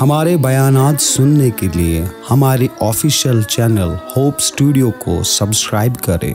हमारे बयानात सुनने के लिए हमारे ऑफिशियल चैनल होप स्टूडियो को सब्सक्राइब करें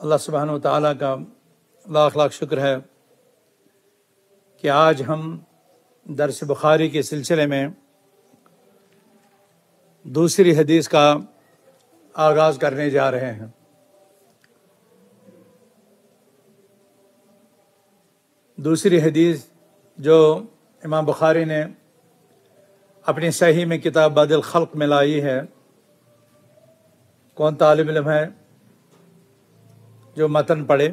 अल्लाह सुबहान ताला का लाख लाख शुक्र है कि आज हम दरस बुखारी के सिलसिले में दूसरी हदीस का आगाज़ करने जा रहे हैं। दूसरी हदीस जो इमाम बुखारी ने अपनी सही में किताब बदल खल्क में लाई है, कौन तालब इलम है जो मतन पढ़े?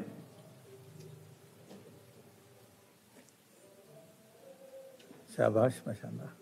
शाबाश, माशाल्लाह।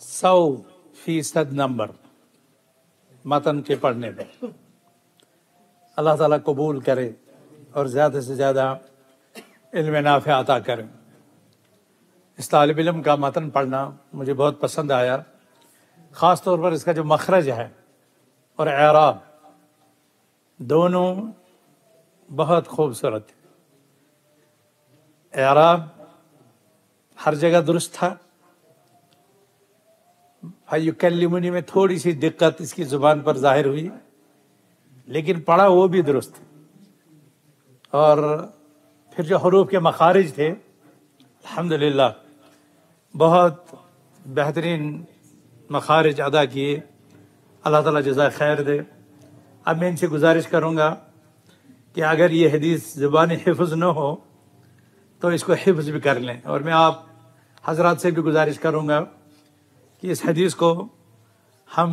सौ फीसद नंबर मतन के पढ़ने पर अल्लाह ताला कबूल करे और ज़्यादा से ज़्यादा इल्म नाफ़ अता करें। इस तालब इलम का मतन पढ़ना मुझे बहुत पसंद आया। ख़ास तौर पर इसका जो मखरज है और एराब, दोनों बहुत खूबसूरत है। एराब हर जगह दुरुस्त था। भाई में थोड़ी सी दिक्कत इसकी ज़ुबान पर ज़ाहिर हुई। लेकिन पढ़ा वो भी दुरुस्त। और फिर जो हरूफ के मखारिज थे, अल्हम्दुलिल्लाह, बहुत बेहतरीन मखारिज अदा किए। अल्लाह ताला जजा खैर दे। अब मैं इनसे गुजारिश करूँगा कि अगर ये हदीस ज़ुबान हिफ्ज़ न हो तो इसको हिफ्ज़ भी कर लें। और मैं आप, हजरात से भी गुजारिश करूँगा कि इस हदीस को हम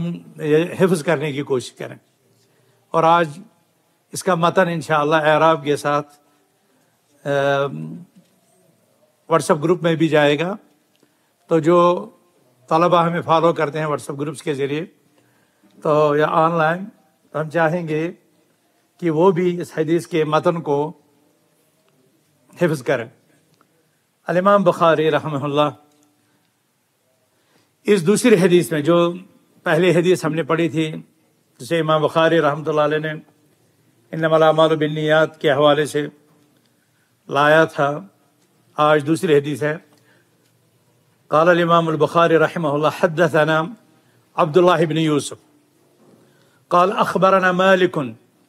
हिफ्ज करने की कोशिश करें। और आज इसका मतन इन एराब के साथ व्हाट्सएप ग्रुप में भी जाएगा। तो जो तलबा हमें फॉलो करते हैं व्हाट्सएप ग्रुप्स के ज़रिए तो या ऑनलाइन तो हम चाहेंगे कि वो भी इस हदीस के मतन को हिफ्ज करें। अलमाम बुखारी रहमल्ला इस दूसरी हदीस में जो पहली हदीस हमने पढ़ी थी जिसे इमाम बुखारी रहमत ने इन बिनियात के हवाले से लाया था आज दूसरी हदीस है काल इमाम बुखारी रहमल्ला हदना अब्दुल्ला इबन यूसुफ काल अखबरना मालिक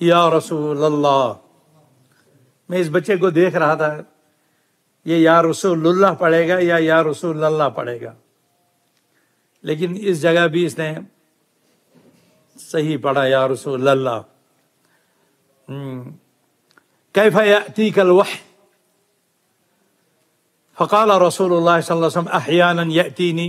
या रसूल अल्लाह मैं इस बच्चे को देख रहा था ये या रसूलुल्लाह पढ़ेगा या या रसूल अल्लाह पढ़ेगा लेकिन इस जगह भी इसने सही पढ़ा या रसूल अल्लाह कैफ यातीक अलवह फ़काल रसूल वसल्लम अहयान यतीनी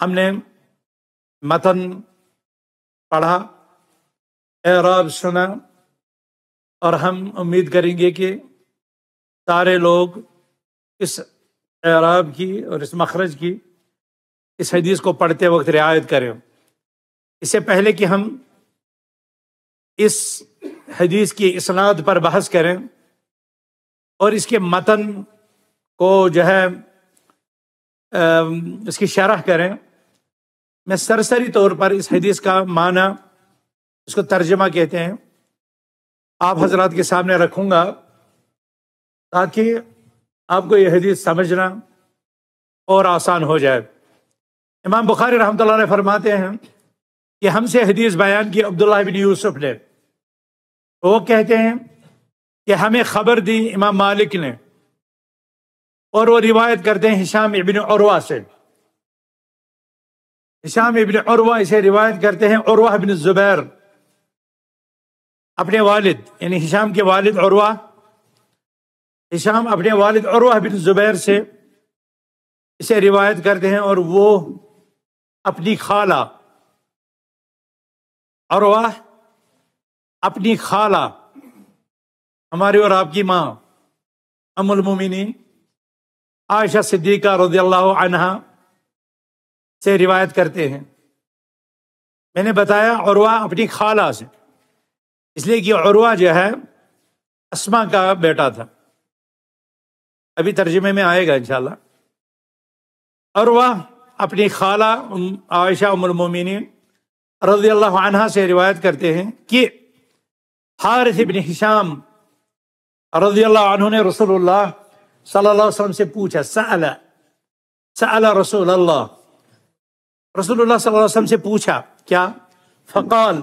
हमने मतन पढ़ा एराब सुना और हम उम्मीद करेंगे कि सारे लोग इस एराब की और इस मखरज की इस हदीस को पढ़ते वक्त रियायत करें इससे पहले कि हम इस हदीस की इसनाद पर बहस करें और इसके मतन को जो है इसकी शरह करें मैं सरसरी तौर पर इस हदीस का माना, इसको तर्जमा कहते हैं। आप हजरात के सामने रखूँगा ताकि आपको यह हदीस समझना और आसान हो जाए। इमाम बुखारी रहमत ने फरमाते हैं कि हमसे हदीस बयान की अब्दुल्ला बिन यूसुफ ने। वो कहते हैं कि हमें खबर दी इमाम मालिक ने और वो रिवायत करते हैं हिशाम इबिन उरवा से। हिशाम इबिन उरवा इसे रिवायत करते हैं, उरवा बिन जुबैर। अपने वालिद, यानी हिशाम के वालिद उरवा। हिशाम अपने वालिद उरवा बिन जुबैर से इसे रिवायत करते हैं और वो अपनी खाला, उरवा अपनी खाला, हमारी और आपकी माँ, अमुल मोमिनी आयशा सिद्दीका रज़ी अनहा से रिवायत करते हैं। मैंने बताया औरवा अपनी खाला से, इसलिए कि औरवा जो है, असमा का बेटा था। अभी तर्जुमे में आएगा, इंशाल्लाह। औरवा अपनी खाला आयशा उमरमिन रज़ी अल्लाह से रिवायत करते हैं कि हारिस इबन हिशाम रज़ी अल्लाह ने रसूलुल्लाह सल्लल्लाहु अलैहि वसल्लम से पूछा, सअला सअला रसूल रसूलुल्लाह सल्लल्लाहु अलैहि वसल्लम से पूछा, क्या? फ़काल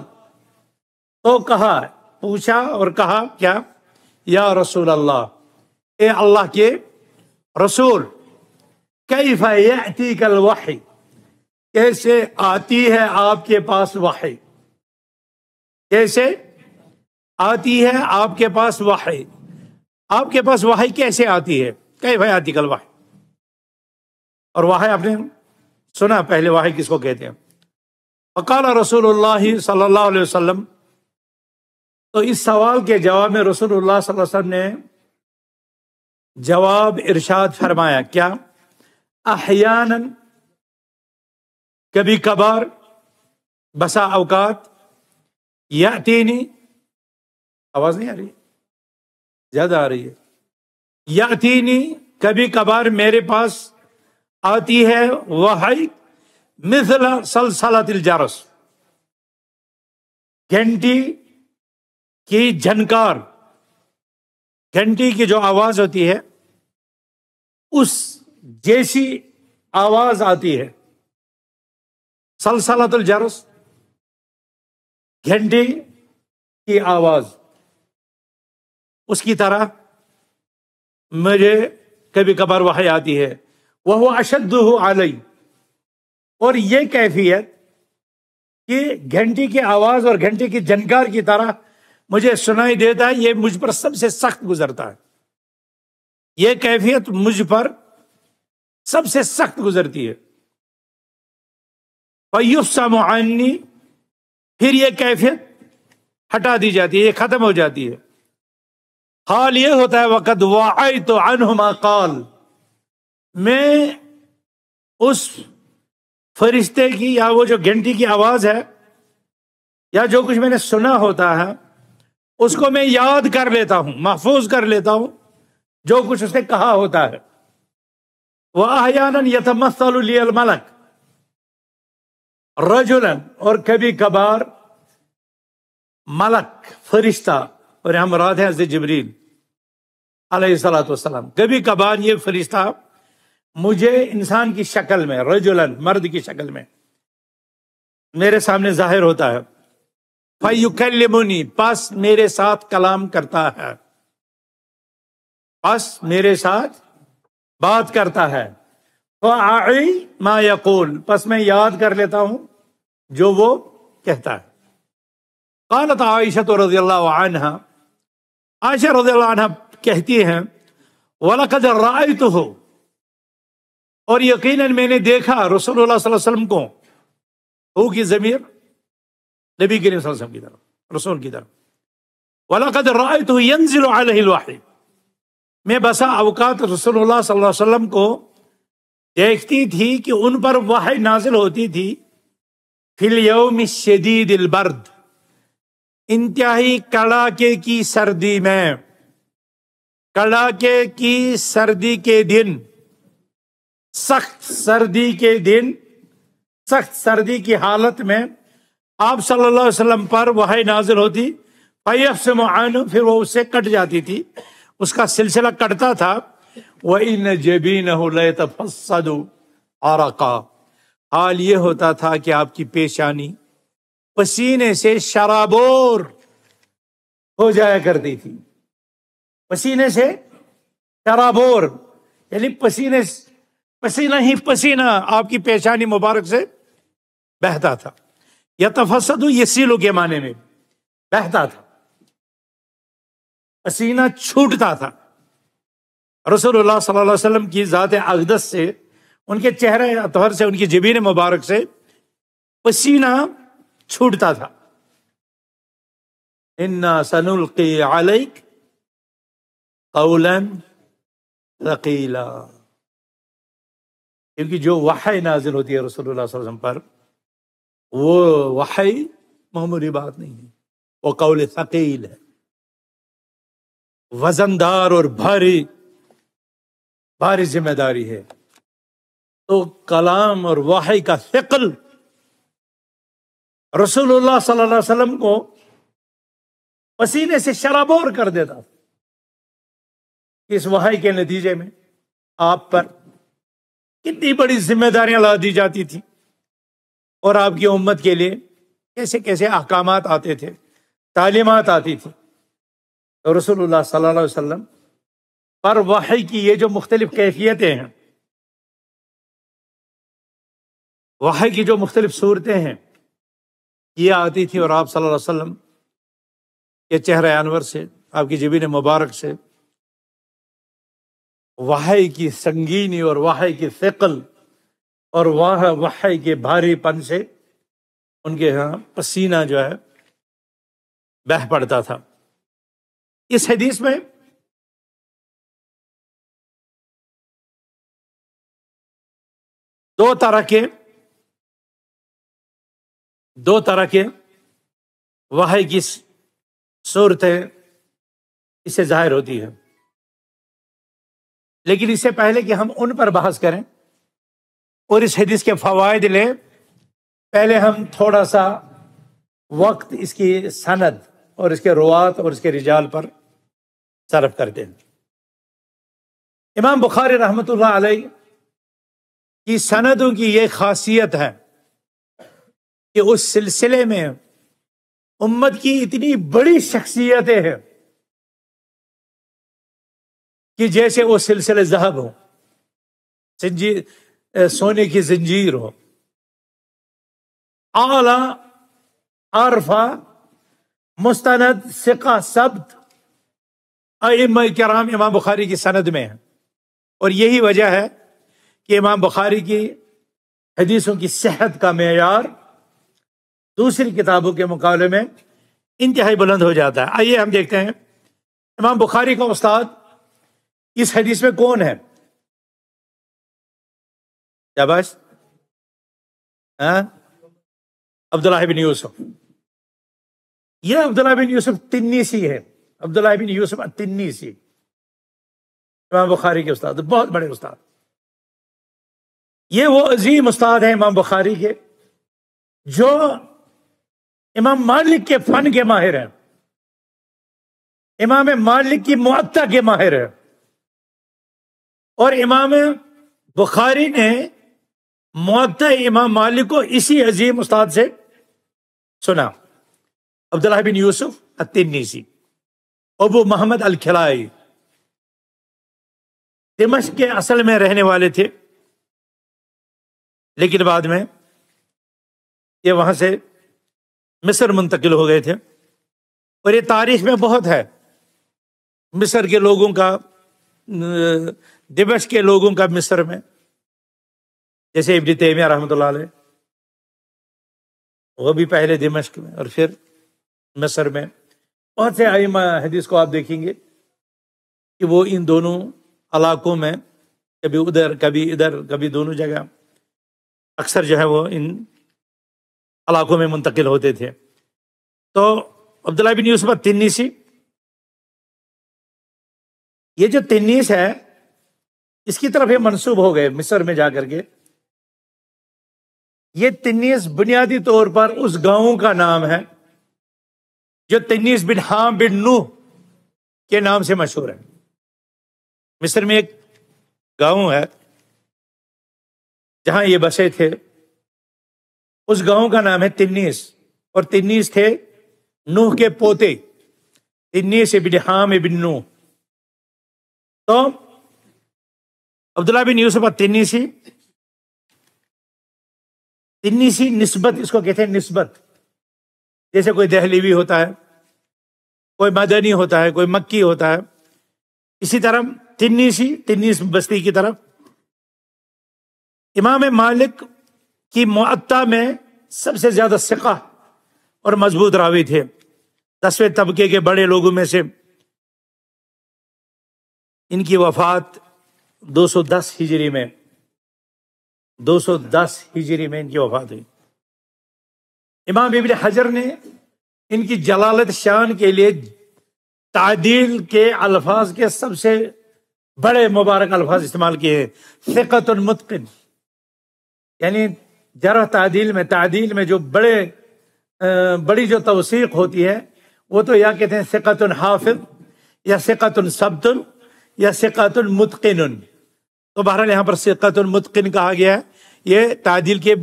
तो कहा, पूछा और कहा, क्या? या रसूल अल्लाह ए अल्लाह के रसूल, कैफ कल वही, कैसे आती है आपके पास वही, कैसे आती है आपके पास वही, आपके पास वही कैसे आती है भाई आती कल वही? और वाह आपने सुना पहले वाह किसको कहते हैं? फ़काल रसूलुल्लाह सल्लल्लाहु अलैहि वसल्लम। तो इस सवाल के जवाब में रसूलुल्लाह सल्लल्लाहु अलैहि वसल्लम ने जवाब इरशाद फरमाया, क्या? अहयानन, कभी कभार, बसा अवकात या तीनी आवाज़ नहीं आ रही? ज़्यादा आ रही है। या तीनी कभी कभार मेरे पास आती है वह मिसला सलसलातिल जारस। घंटी की झनकार, घंटी की जो आवाज़ होती है, उस जैसी आवाज़ आती है। सलसलातुल जरस, घंटी की आवाज़। उसकी तरह मुझे कभी कभार वह आती है। वह अशद आलई और ये कैफियत कि घंटी की आवाज़ और घंटी की जनकार की तरह मुझे सुनाई देता है, ये मुझ पर सबसे सख्त गुजरता है। ये कैफियत मुझ पर सबसे सख्त गुजरती है। मुआनी फिर ये कैफियत हटा दी जाती है, ये खत्म हो जाती है। हाल ये होता है वक़्त वाई तो अनहुमा काल। मैं उस फरिश्ते की या वो जो घंटी की आवाज़ है या जो कुछ मैंने सुना होता है, उसको मैं याद कर लेता हूँ, महफूज कर लेता हूँ, जो कुछ उसने कहा होता है। वह अहयानन यथमसल मलक। रजुलन और कभी कभार मलक, फरिश्ता, और हम हैं जबरील सलाम कभी कभार ये फरिश्ता मुझे इंसान की शक्ल में, रजुलन, मर्द की शक्ल में, मेरे सामने ज़ाहिर होता है। फयुकलमुनी पास मेरे साथ कलाम करता है। पास मेरे साथ बात करता है। तो आई मा यकूल, बस मैं याद कर लेता हूँ जो वो कहता है। कालत आयशा तो रज़ी आयशा रज़ी कहती हैं, वलकद राय तो हो और यकीनन मैंने देखा रसूलुल्लाह सल्लल्लाहु को हो की। जमीर? नबी करीम वसल्लम की तरफ़, रसूल की तरफ़। वलकद राय तो यंजिल मैं बसा अवकात रसूलुल्लाह सल्लल्लाहु को देखती थी कि उन पर वाह नाजिल होती थी। फिल यौम शदीद बर्द। इंतहाई कड़ाके की सर्दी में, कड़ाके की सर्दी के दिन। सख्त सर्दी के दिन, सख्त सर्दी की हालत में आप सल्लल्लाहु अलैहि वसल्लम पर वह नाजिल होती। फैफ से मुआन फिर वो उससे कट जाती थी। उसका सिलसिला कटता था। वही इन जबी न तफसदु आरका हाल ये होता था कि आपकी पेशानी पसीने से शराबोर हो जाया करती थी। पसीने से शराबोर, यानी पसीने पसीना ही पसीना आपकी पेशानी मुबारक से बहता था। या तफसद ये सीलो के माने में बहता था। पसीना छूटता था। रसूलुल्लाह सल्लल्लाहु अलैहि वसल्लम की ज़ात अकदस से, उनके चेहरे अतहर से, उनकी जबीन मुबारक से पसीना छूटता था। इन्ना सनुल्की अलैक कौलन रकीला क्योंकि जो वाह नाजिल होती है रसूलुल्लाह वसल्लम पर, वो वाह मामूली बात नहीं है। वो कौल शकील है। वजनदार और भारी भारी ज़िम्मेदारी है। तो कलाम और वाह का फिकल रसूलुल्लाह सल्लल्लाहु अलैहि वसल्लम को पसीने से शराबोर कर देता इस वाह के नतीजे में आप पर कितनी बड़ी जिम्मेदारियाँ ला दी जाती थी। और आपकी उम्मत के लिए कैसे कैसे अहकाम आते थे, तालीमत आती थी। तो सल्लल्लाहु अलैहि पर वाह की ये जो मुख्तलिफ़ कैफियतें हैं, वाह की जो मुख्तलिफ़ सूरतें हैं, ये आती थी। और आप सल्लल्लाहु अलैहि वसल्लम के चेहरे अनवर से, आपकी जबीन मुबारक से वाह की संगीनी और वाह की फ़िकल और वाह वाह के भारीपन से उनके यहाँ पसीना जो है बह पड़ता था। इस हदीस में दो तरह के, दो तरह के वाह की सूरतें इससे ज़ाहिर होती है। लेकिन इससे पहले कि हम उन पर बहस करें और इस हदीस के फवायद लें, पहले हम थोड़ा सा वक्त इसकी सनद और इसके रुआत और इसके रिजाल पर सरफ करते हैं इमाम बुखारी रहमत की सनदों की ये खासियत है कि उस सिलसिले में उम्मत की इतनी बड़ी शख्सियतें हैं कि जैसे वो सिलसिले जहब हो जंजीर सोने की जंजीर हो। आला, आरफा, मुस्तनद, सिका, सब्त कराम इमाम बुखारी की सनद में है। और यही वजह है कि इमाम बुखारी की हदीसों की सेहत का मैार दूसरी किताबों के मुकाबले में इंतहाई बुलंद हो जाता है। आइए हम देखते हैं। इमाम बुखारी का उस्ताद इस हदीस में कौन है? बस हाँ? अब्दुल्ला बिन यूसुफ। ये अब्दुल्ला बिन यूसुफ तिन्नीसी है। अब्दुल्ला बिन यूसुफ तिन्नीसी इमाम बुखारी के उस्ताद, बहुत बड़े उस्ताद। ये वो अजीम उस्ताद है इमाम बुखारी के, जो इमाम मालिक के फन के माहिर हैं। इमाम मालिक की मुआत्ता के माहिर है। और इमाम बुखारी ने मुआत इमाम मालिक को इसी अजीम उस्ताद से सुना। अब्दुल्ला बिन यूसुफ अतिन्नीसी अबू मोहम्मद अल खिलाई दिमश के असल में रहने वाले थे। लेकिन बाद में ये वहाँ से मिस्र मुंतकिल हो गए थे। और ये तारीख में बहुत है। मिस्र के लोगों का दिमश के लोगों का मिस्र में, जैसे इब्न तैमिया रहमत वो भी पहले दिमश्क में और फिर मिस्र में। बहुत से आइमा हदीस को आप देखेंगे कि वो इन दोनों इलाकों में, कभी उधर, कभी इधर, कभी दोनों जगह, अक्सर जो है वो इन इलाकों में मुंतकिल होते थे। तो अब्दुल्ला बिन यूसुफ तिन्नीसी, ये जो तिन्नीस है इसकी तरफ़ ये मनसूब हो गए मिस्र में जाकर के। ये तिन्नीस बुनियादी तौर पर उस गाँव का नाम है, जो तिन्नीस बिन हाम बिन नूह के नाम से मशहूर है। मिस्र में एक गाँव है, जहाँ ये बसे थे। उस गाँव का नाम है तिन्नीस, और तिन्नीस थे नूह के पोते, तिन्नीस बिन हाम बिन नूह। तो अब्दुल्ला बिन यूसुफ तिन्नीसी। तिन्नीसी निस्बत, इसको कहते हैं निस्बत। जैसे कोई दहलीवी होता है, कोई मदनी होता है, कोई मक्की होता है। इसी तरह तिन्नीसी, तिन्नीस बस्ती की तरफ़ इमाम मालिक की मुआत्ता में सबसे ज़्यादा सिका और मज़बूत रावी थे। दसवें तबके के बड़े लोगों में से इनकी वफात 210 हिजरी में 210 हिजरी में इनकी वफात हुई। इमाम इबन हजर ने इनकी जलालत शान के लिए तादील के अल्फाज के सबसे बड़े मुबारक अल्फाज इस्तेमाल किए फ़िकत मुतकिन, यानी जरा तादील में तादील में जो बड़े बड़ी जो तवसीक होती है, वो तो या कहते हैं फ़िकत हाफिज, या फ़िकत सबतुल या फ़िकत मुतकिन तो बहरहाल यहाँ पर फ़िकत मुतकिन कहा गया है। ये तादिल के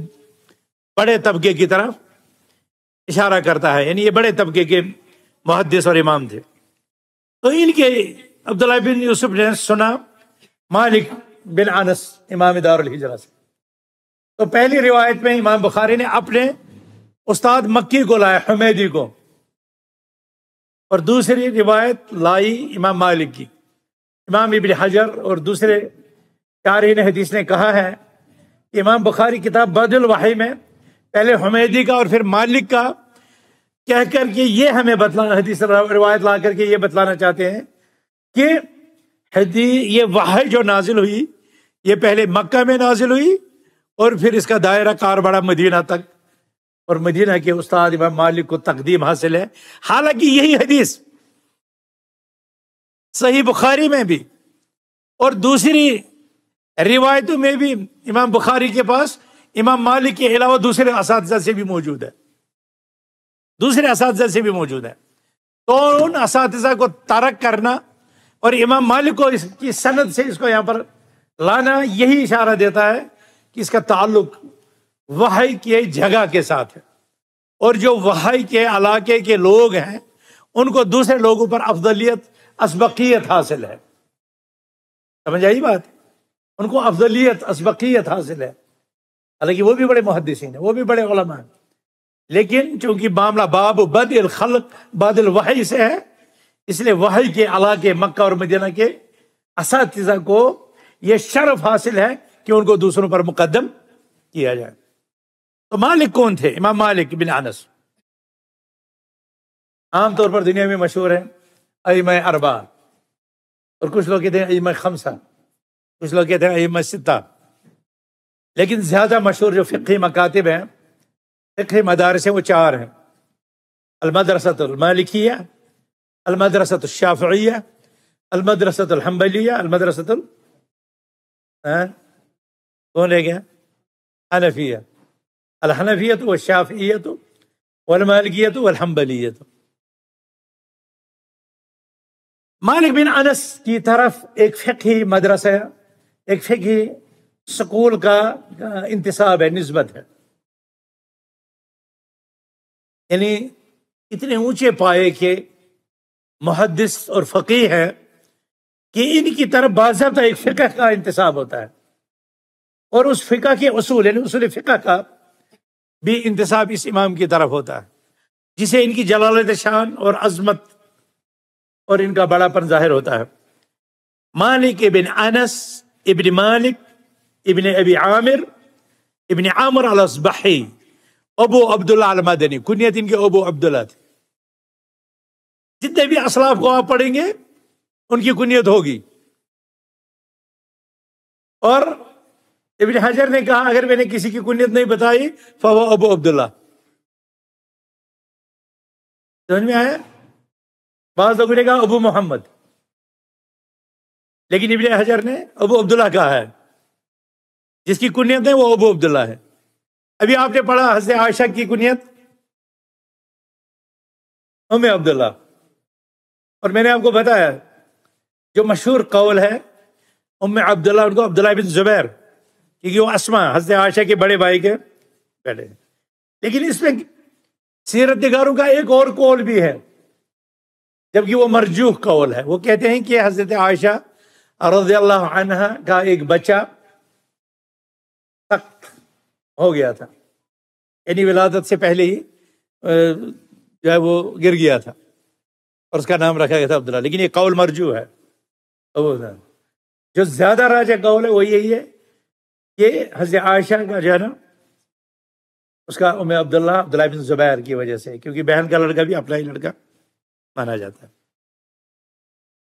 बड़े तबके की तरफ़ इशारा करता है। यानी ये बड़े तबके के मुहदस और इमाम थे। तो इनके अब्दुल्ला बिन यूसुफ ने सुना मालिक बिन अनस, इमाम दारुल हिजरा से। तो पहली रिवायत में इमाम बुखारी ने अपने उस्ताद मक्की को लाया, हमेदी को। और दूसरी रिवायत लाई इमाम मालिक की। इमाम इबन हजर और दूसरे तारीन हदीस ने कहा है इमाम बुखारी किताब बदल वही में पहले हमैदी का और फिर मालिक का कह करके ये हमें बतला हदीस रिवायत ला करके ये बतलाना चाहते हैं कि हदी, ये वाह जो नाजिल हुई, ये पहले मक्का में नाजिल हुई और फिर इसका दायरा कार बड़ा मदीना तक। और मदीना के उस्ताद इमाम मालिक को तकदीम हासिल है। हालाँकि यही हदीस सही बुखारी में भी। और दूसरी रिवायतों में भी इमाम बुखारी के पास, इमाम मालिक के अलावा दूसरे इस से भी मौजूद है। दूसरे इस से भी मौजूद है। तो उन इस को तरक करना और इमाम मालिक को इसकी सनत से इसको यहाँ पर लाना, यही इशारा देता है कि इसका ताल्लुक वहाई के जगह के साथ है। और जो वहाई के इलाके के लोग हैं, उनको दूसरे लोगों पर अफजलियत, असबकियत हासिल है। समझ आई बात? उनको अफजलियत, असबकियत हासिल है। हालाँकि वो भी बड़े मुहदसिन है, वो भी बड़े उलमा हैं। लेकिन चूँकि मामला बाब बदल खल बदल वही से है, इसलिए वही के इलाके मक्का और मदीना के इस को यह शर्फ हासिल है कि उनको दूसरों पर मुकदम किया जाए। तो मालिक कौन थे? इमाम मालिक बिन अनस। आमतौर पर दुनिया में मशहूर है अम अरबा और कुछ लोग कहते हैं अम खमसा कुछ लोग कहते हैं सिता लेकिन ज़्यादा मशहूर जो फ़िक्की मकातब हैं फ़िक्की मदारस हैं, वो चार हैं। अलमदरसतमलिकिया अलमदरसतशाफ़िया अलमदरसतलहम्बलिया अलमदरसतल कौन रह गया हनफिया। अलहनफियत व शाफ़ियत वलमलिकियत वलहम्बलियत मालिक बिन अनस की तरफ़ एक फ़िकी मदरसा एक फ़िकी स्कूल का इंतसाब है, नस्बत है। यानी इतने ऊँचे पाए के मुहदस और फ़कीह है कि इनकी तरफ़ बाबा एक फ़िका का इंतसाब होता है। और उस फ़िका के असूल यानी उसूल फ़िका का भी इंतसाब इस इमाम की तरफ़ होता है, जिसे इनकी जलालत शान और अजमत और इनका बड़ापन ज़ाहिर होता है। मालिक बिन अनस इबिन मालिक इबन अबी आमिर इबन आमर अलसबही अबू अब्दुल्ला मदनी कुनियत इनके अबू अब्दुल्ला थे जितने भी असलाफ को आप पढ़ेंगे, उनकी कुनियत होगी। और इबन हजर ने कहा, अगर मैंने किसी की कुनियत नहीं बताई फवा अबू अब्दुल्ला समझ में आया? बाज लोगों ने कहा अबू मोहम्मद लेकिन इबन हजर ने अबू अब्दुल्ला कहा है। जिसकी कुनियत है वो अबू अब्दुल्ला है। अभी आपने पढ़ा हज़रत आयशा की कुनियत उम अब्दुल्ला और मैंने आपको बताया, जो मशहूर कौल है उम अब्दुल्ला उनको अब्दुल्ला बिन जुबैर, क्योंकि वो असमा, हज़रत आयशा के बड़े भाई के पहले लेकिन इसमें सीरत निगारों का एक और कौल भी है, जबकि वो मरजूह कौल है। वो कहते हैं कि हज़रत आयशा रज़ी अल्लाह का एक बच्चा सख्त हो गया था। यानी विलादत से पहले ही जो है वो गिर गया था। और उसका नाम रखा गया था अब्दुल्ला। लेकिन ये कौल मरजू है। जो ज़्यादा राजा कौल है, वो यही है कि हज़रत आयशा का जो है ना, उसका उम अब्दुल्ला अब्दुल्ला बिन जुबैर की वजह से, क्योंकि बहन का लड़का भी अपना ही लड़का माना जाता है।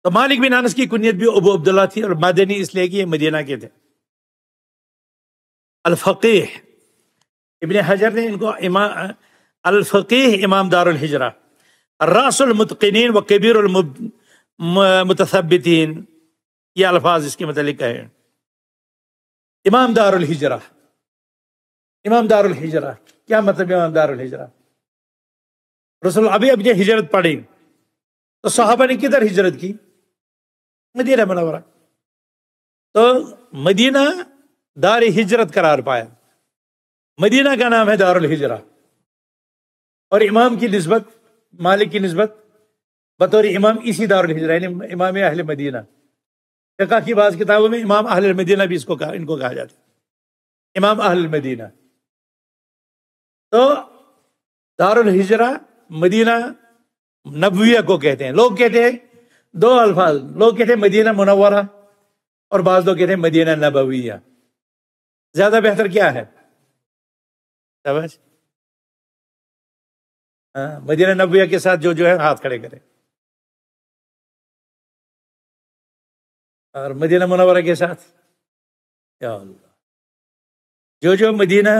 तो मालिक बिन अनस की कुनियत भी अबू अब्दुल्ला थी और मदनी इसलिए कि ये मदीना के थे। अलफ़ीह इबन हजर ने इनको इमा अलफ़ीह इमाम दारुल हिजरा रासुलमतकिन व कबीर मुतसबिन ये अल्फाज इसके मतलब कहे इमाम दारुल हिजरा, इमाम दारुल हिजरा, क्या मतलब इमाम दारुल हिजरा? रसुल अभी अभी हिजरत पढ़ी तो साहबा ने किधर हिजरत की? Medina Munawwara. तो मदीना दार हिजरत करार पाया। मदीना का नाम है दारुल हिजरा। और इमाम की नस्बत, मालिक की नस्बत, बतौर इमाम इसी दारुल हिजरा, यानी इमाम अहल मदीना। फिका की बाज़ किताबों में इमाम अहल मदीना भी इसको कहा, इनको कहा जाता है। इमाम अहल मदीना। तो दारुल हिजरा मदीना नबविया को कहते हैं। लोग कहते हैं दो अल्फाज। लोग कहते हैं मदीना मुनवरा और बाज लोग कहते हैं मदीना नबविया। ज़्यादा बेहतर क्या है? शाबाश हाँ, मदीना नबिया के साथ जो जो है हाथ खड़े करें। और मदीना मुनवरा के साथ? या जो जो मदीना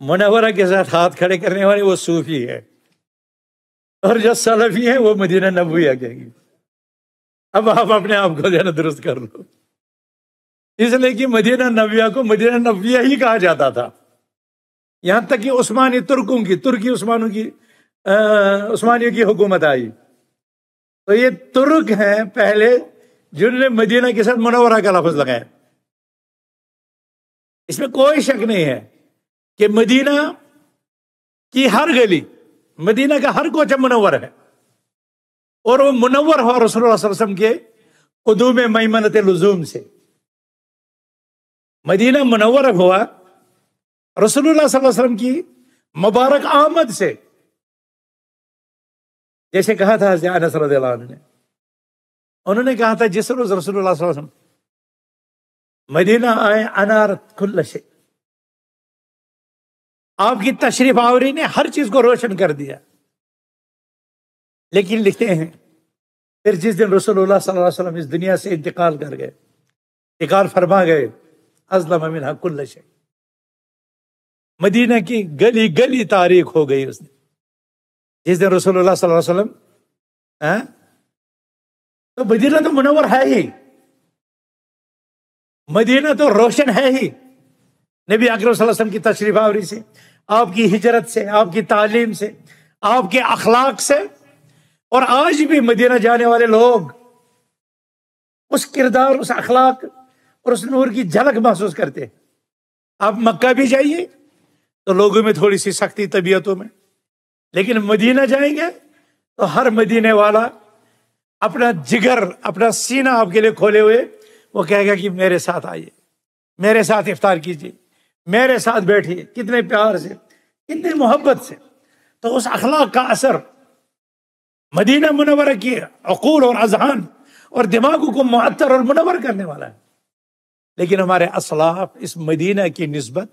मुनवरा के साथ हाथ खड़े करने वाले वो सूफी है। और जो सलफी है वो मदीना नबिया कहेंगे अब आप अपने आप को जो दुरुस्त कर लो। इसलिए कि मदीना नबिया को मदीना नबिया ही कहा जाता था। यहाँ तक कि उस्मानी तुर्कों की, तुर्की उस्मानों की उस्मानियों की हुकूमत आई। तो ये तुर्क हैं पहले, जिन्होंने मदीना के साथ मनोवरा का लफज लगाया। इसमें कोई शक नहीं है कि मदीना की हर गली, मदीना का हर कोचा मनोवर है। और वो मुनवर हुआ रसोल्ला के कदूम मैमनत लजूम से। मदीना मुनवर हुआ रसोल्ला की मुबारक आमद से। जैसे कहा था ने। उन्होंने कहा था, जिस रोज रसोल्ला मदीना आए अनार खुल्ल आपकी तशरीफ़ आवरी ने हर चीज़ को रोशन कर दिया। लेकिन लिखते हैं। फिर जिस दिन रसोल्ला वसल्लम इस दुनिया से इंतकाल कर गए, इंतकाल फरमा गए, अजलम अमिन कुल्ल शे मदीना की गली गली तारीख हो गई उसने। जिस दिन रसोल्ला वसल्लम तो मदीना तो मुनवर है ही। मदीना तो रोशन है ही। नबी अकरम की तशरीफ़ आवरी से, आपकी हिजरत से, आपकी तालीम से, आपके अखलाक से और आज भी मदीना जाने वाले लोग उस किरदार, उस अखलाक और उस नूर की झलक महसूस करते हैं। आप मक्का भी जाइए तो लोगों में थोड़ी सी सख्ती तबीयतों में। लेकिन मदीना जाएँगे तो हर मदीने वाला अपना जिगर, अपना सीना आपके लिए खोले हुए, वो कहेगा कि मेरे साथ आइए, मेरे साथ इफ्तार कीजिए, मेरे साथ बैठिए, कितने प्यार से, कितनी मोहब्बत से। तो उस अखलाक का असर मदीना मुनवर की अकूल और अजहान और दिमागों को मुअत्तर और मुनवर करने वाला है। लेकिन हमारे असलाफ इस मदीना की नस्बत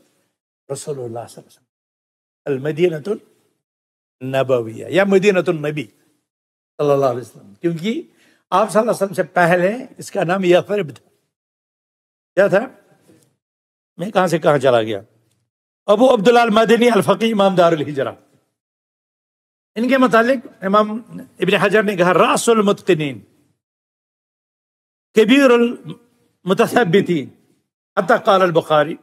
रसोल्लामदीनतुल नबविया, या मदीनतुल नबी सल्लल्लाहु अलैहि वसल्लम। क्योंकि आप वसल्लम से पहले इसका नाम यफरब था क्या था? मैं कहाँ से कहाँ चला गया? अबू अब्दुल मदनी अलफ़ी इमाम दारुल हिजरा। इनके मुतालिक इमाम इबन हजर ने कहा, रासुल मुतकिन कबीर मुतसबितीन अतकाल बुखारी।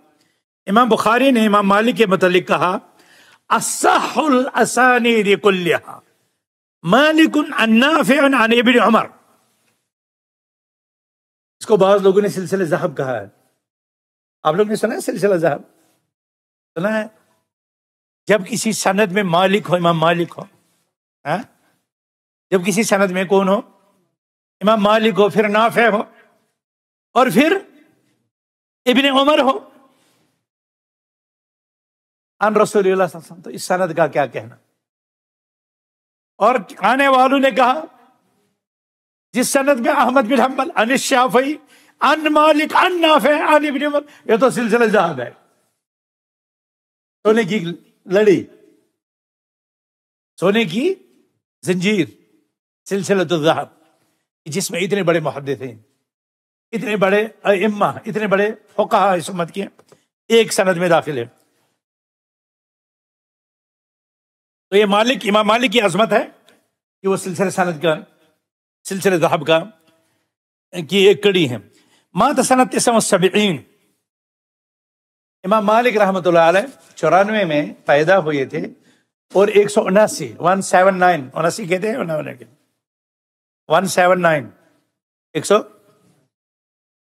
इमाम बुखारी ने इमाम मालिक के मतलब कहा असानी मालिक अन्नाफिन इबन उमर। इसको बाज लोगों ने सिलसिले जहब कहा है। आप लोग ने सुना है सिलसिला जहब? सुना है? जब किसी सनद में मालिक हो, इमाम मालिक हो है? जब किसी सनद में कौन हो? इमाम मालिक हो, फिर नाफे हो, और फिर इबन उमर हो। अन रसूल तो इस सनद का क्या कहना? और आने वालों ने कहा, जिस सनद में अहमद बिन हम्बल, अन शाफी अन मालिक, अन नाफे, अन इबन उमर, ये तो सिलसिला जहाद है। सोने की लड़ी, सोने की जंजीर सिलसिला जहब जिसमें इतने बड़े मुहदे थे इतने बड़े इम्मा इतने बड़े फोका इस उम्मत के एक सनद में दाखिल है। तो ये मालिक, इमाम मालिक की अजमत है कि वो सिलसिले सनद का, सिलसिले जहब का, की एक कड़ी है। मात सनत सबीन इमाम मालिक रहमत चौरानवे में पैदा हुए थे। और एक सौ उनासी, वन सेवन नाइन, उनासी कहते हैं वन सेवन नाइन, एक सौ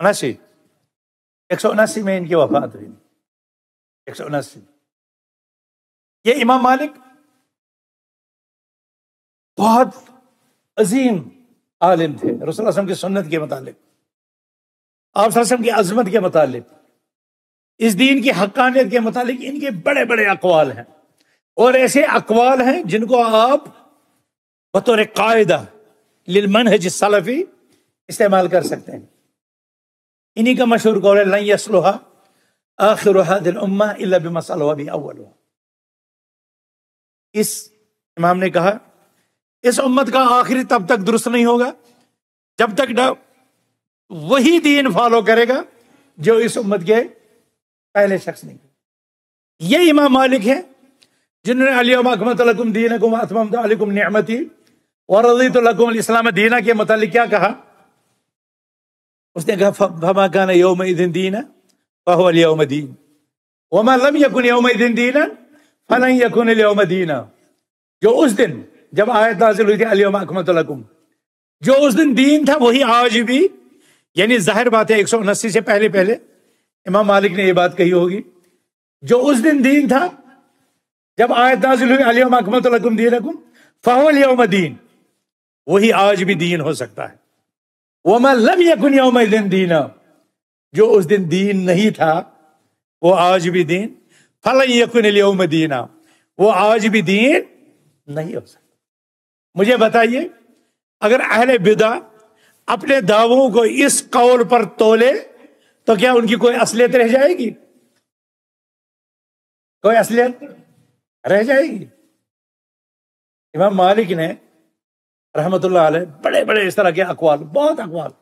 उनासी। एक सौ उनासी में इनकी वफात हुई। एक सौ उनासी। ये इमाम मालिक बहुत अजीम आलिम थे। रसूल रसोल की सुन्नत के मुतालिक, आप की अजमत के मुतालिक, इस दीन की हक्कानियत के मुतालिक इनके बड़े बड़े अकवाल हैं। और ऐसे अकवाल हैं जिनको आप बतौर कायदा लिलमन है जिस सलफी इस्तेमाल कर सकते हैं। इन्हीं का मशहूर कौल है लई यसलोहा आखिर हादिल उम्मा इल्ला व अव्वल इस इमाम ने कहा, इस उम्मत का आखिरी तब तक दुरुस्त नहीं होगा, जब तक न वही दीन फॉलो करेगा, जो इस उम्मत के पहले शख्स नहीं ये इमाम मालिक है जिन्होंने अलियम अकमतलकुम दीनकुम अतमम नियमती और रजीतुल्लकुम इस्लाम दीना के मतलब क्या कहा उसने कहा यौम दिन दीन यौम दीन वमा यकुन यौम दिन दीन फलन यकुन यौम दीन जो उस दिन जब आयत नाजिल हुई थी अलियम अकमतलकुम जो उस दिन दीन था वही आज भी यानी ज़ाहिर बात है एक सौ उनस्सी से पहले पहले इमाम मालिक ने यह बात कही होगी। जो उस दिन दीन था जब आयत नाजिल हुई, अलियम अकमतलकुम दीनकुम, फहुवल यौम दीन। वही आज भी दीन हो सकता है। वमा लम यकुन यौम दिन। दीना जो उस दिन दीन नहीं था, वो आज भी दीन। फल यकुन यौम दीना। वो आज भी दीन नहीं हो सकता। मुझे बताइए, अगर अहले बिदा अपने दावों को इस कौल पर तोले तो क्या उनकी कोई असलियत रह जाएगी? कोई असलियत? रह जाएगी। इमाम मालिक ने अलैह बड़े बड़े इस तरह के अकवाल, बहुत अकवाल।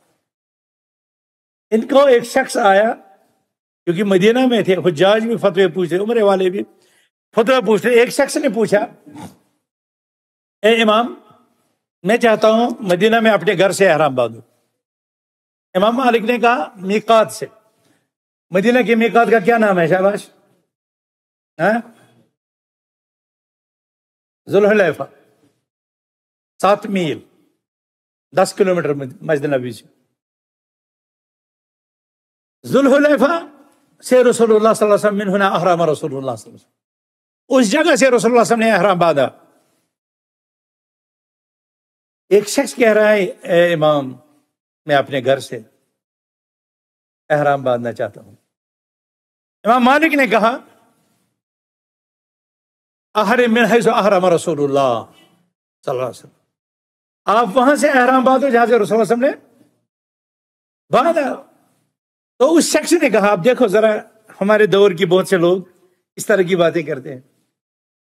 इनको एक शख्स आया, क्योंकि मदीना में थे हजाज भी फतवे पूछ रहे उम्र वाले भी। फतवा पूछ रहे एक शख्स ने पूछा, ए इमाम, मैं चाहता हूँ मदीना में अपने घर से अहराम बांधू। इमाम मालिक ने कहा, मीकात से। मदीना के मीकात का क्या नाम है, शाबाश? जुल्हलैफा सात मील दस किलोमीटर मस्जिद नबी से जुल्हलैफा से रसोल्ला अहराम रसोल्ला उस जगह से रसोल्ला ने अहराम बांधा एक शख्स कह रहा है इमाम मैं अपने घर से एहराम बांधना चाहता हूँ इमाम मालिक ने कहा आहर मिन है अहराम रसूलुल्लाह सल्लल्लाहु आप वहाँ से अहराम बांधो जहाँ से रसोल ने बांधा तो उस शख्स ने कहा, आप देखो जरा हमारे दौर की बहुत से लोग इस तरह की बातें करते हैं।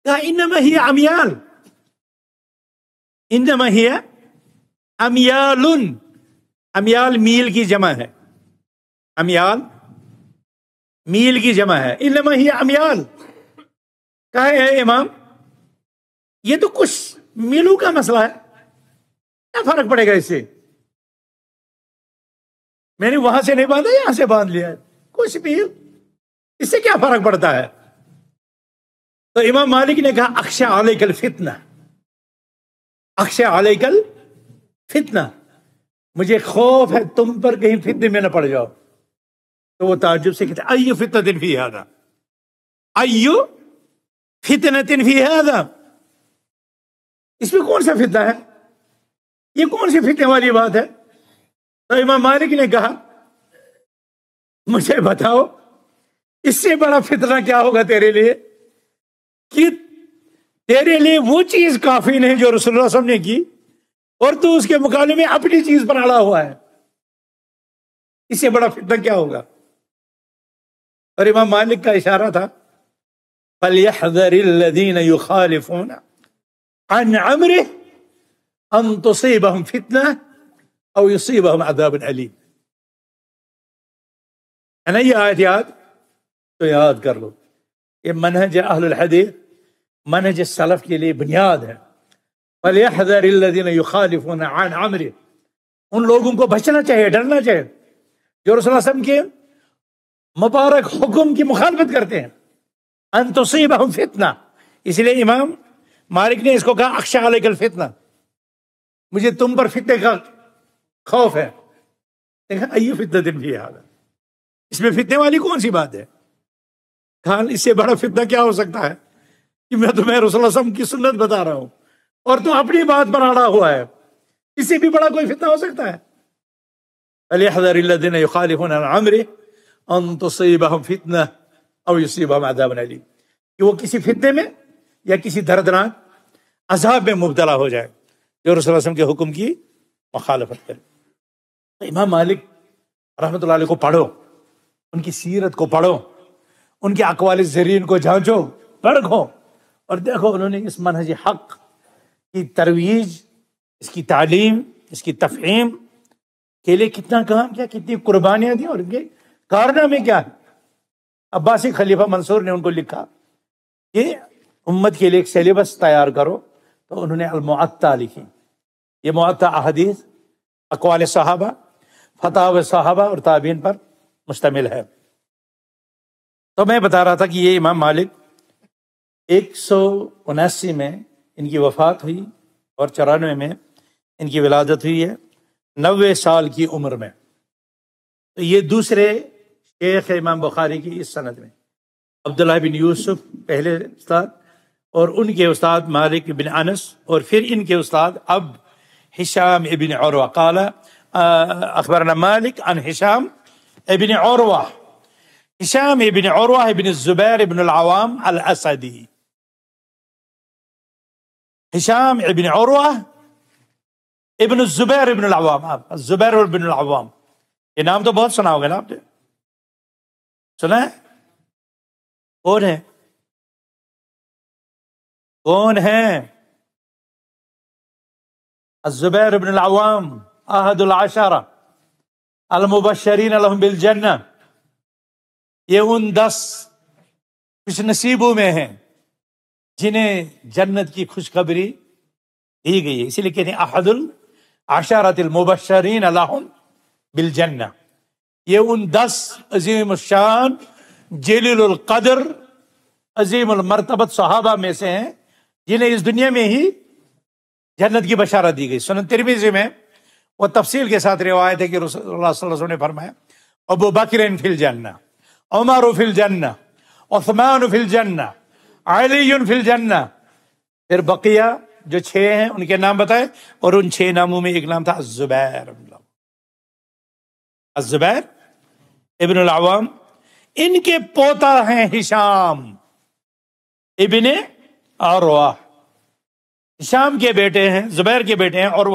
कहा इनमा ही अमियाल। इनमा ही अमियालुन। अमियाल मील की जमा है। अमियाल मील की जमा है। इनमा ही अमियाल। कहा है इमाम, ये तो कुछ मीलों का मसला है। क्या फ़र्क पड़ेगा इससे मैंने वहाँ से नहीं बांधा, यहाँ से बाँध लिया कुछ भी। इससे क्या फ़र्क पड़ता है? तो इमाम मालिक ने कहा अक्षय आलेकल फितना। अक्षय आलेकल फितना। मुझे खौफ है, तुम पर कहीं फितने में न पड़ जाओ। तो वो ताजुब से कहते अयो फितना दिन भी आदा अयो फितना दिन भी आदा इसमें कौन सा फितना है? ये कौन सी फितने वाली बात है? तो इमाम मालिक ने कहा, मुझे बताओ, इससे बड़ा फितना क्या होगा तेरे लिए? कि तेरे लिए वो चीज़ काफ़ी नहीं जो रसुल्ला ने की, और तू उसके मुकाबले में अपनी चीज़ पर अड़ा हुआ है। इससे बड़ा फितना क्या होगा? और इमाम मालिक का इशारा था फलियहदरिल्लदीन युखालिफून अन अमरे अन तुसीबहम फितना और युसीबहम अदाब अलीम है ना ये आयत याद तो याद कर लो ये मनहज अहल हदीस मनहज सलफ के लिए बुनियाद है अमरे उन लोगों को बचना चाहिए डरना चाहिए जो रसम के मुबारक हुक्म की मुखालफत करते हैं अनतसीब हम फितना इसलिए इमाम मालिक ने इसको कहा अक्षा अलकल फितना मुझे तुम पर फितने का खौफ है देखा अयो फितना दिन भी याद है इसमें फितने वाली कौन सी बात है कहा इससे बड़ा फितना क्या हो सकता है कि मैं तुम्हें रसम की सुन्नत बता रहा हूँ और तुम अपनी बात पर अड़ा हुआ है इससे भी बड़ा कोई फितना हो सकता है अलहदरिल्लदीन युखालिफून अन अमरे अन तुसीबहम फितना और युसीबहम अदाबन अलीम कि वो किसी फितने में या किसी दर्दनाक अजाब में मुबतला हो जाए, जो रसम के हुक्म की मुखालफत करे। तो इमाम मालिक रहमत को पढ़ो, उनकी सीरत को पढ़ो, उनके अकवाल जरीन को जांचो, पढ़ो, और देखो उन्होंने इस मनहज हक की तरवीज, इसकी तालीम, इसकी तफहीम के लिए कितना काम किया, कितनी कुर्बानियाँ दी, और इनके कारनामे क्या है? अब्बासी खलीफा मंसूर ने उनको लिखा कि उम्मत के लिए एक सिलेबस तैयार करो। तो उन्होंने अलमुअत्ता लिखी। ये मुअत्ता अहदीस, अकवाल साहबा, फताव साहबा और ताबीन पर मुश्तमिल है। तो मैं बता रहा था कि ये इमाम मालिक एक सौ उनासी में इनकी वफात हुई और चौरानवे में इनकी विलादत हुई है नबे साल की उम्र में। तो ये दूसरे शेख इमाम बुखारी की इस सनद में अब्दुल्ला बिन यूसुफ पहले उस्ताद और उनके उस्ताद मालिक बिन अनस और फिर इनके उस्ताद अब हिशाम इबिन और काला अखबर मालिक अन हिशाम इबिन और हिशाम इबिन और इबिन जुबैर इबिन अवाम अल असदी हिशाम इबिन और इबन जुबैर इबन अवाम आप जुबैर इबन अवाम ये नाम तो बहुत सुना होगा ना आपने सुना है? कौन है? कौन है? जुबैर इबन अवाम अहदुल आशारा अलमुबशरीन बिल जन्ना। ये उन दस कुछ नसीबों में हैं जिन्हें जन्नत की खुशखबरी दी गई है। इसीलिए कहते हैं अहदुल आशारतिल मुबशरीन अलाहुम बिल जन्ना। ये उन दस अजीम शान जलील कदर अजीम मरतबत सहाबा में से हैं जिन्हें इस दुनिया में ही जन्नत की बशारा दी गई सुन तिरमिजी में वो तफसील के साथ रिवायत है कि रसोल्ला ने फरमाया अबू बकर फिल जन्ना उमर फिल जन्ना उस्मान फिल जन्ना अली फिल जन्ना फिर बकिया जो छह हैं उनके नाम बताए और उन छह नामों में एक नाम था जुबैर जुबैर इबन अवाम इनके पोता हैं हिशाम। इबन और हिशाम के बेटे हैं, जुबैर के बेटे हैं और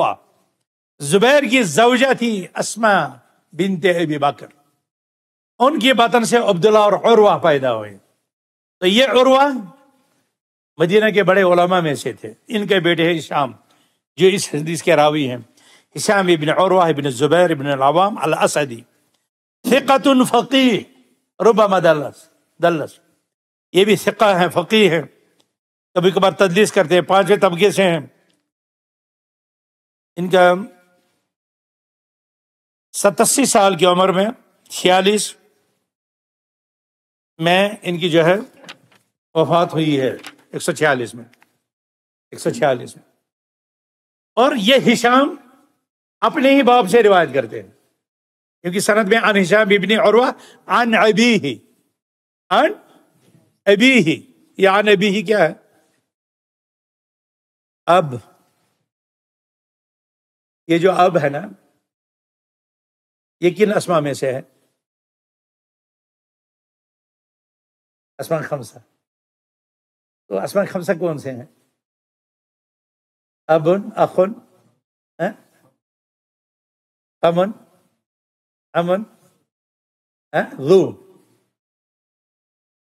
जुबैर की जवजा थी असमा बिनते अबी बकर। उनकी बतन से अब्दुल्ला और उर्वा पैदा हुए। तो ये उर्वा मदीना के बड़े ओलमा में से थे। इनके बेटे हैं शाम जो इस हदीस के रावी हैं। हिशाम इबन औरवा इबन जुबैर इबन अवाम अल असदी फ़िकतुन फ़की रुबा दल्लस ये भी फ़िका हैं फ़की हैं कभी कभार तदलीस करते हैं पाँचवें तबके से हैं इनका सतासी साल की उम्र में छियालीस में इनकी जो है वफात हुई है एक सौ छियालीस में एक सौ छियालीस में और ये हिशाम अपने ही बाप से रिवायत करते हैं। क्योंकि सनद में अन इबनी और अन अबी ही अन अबी ही या अन अबी ही क्या है? अब। ये जो अब है ना, ये किन असमा में से है? असमा खमसा। तो असमा खमसा कौन से हैं? अबुन, अखुन अमन अमन लू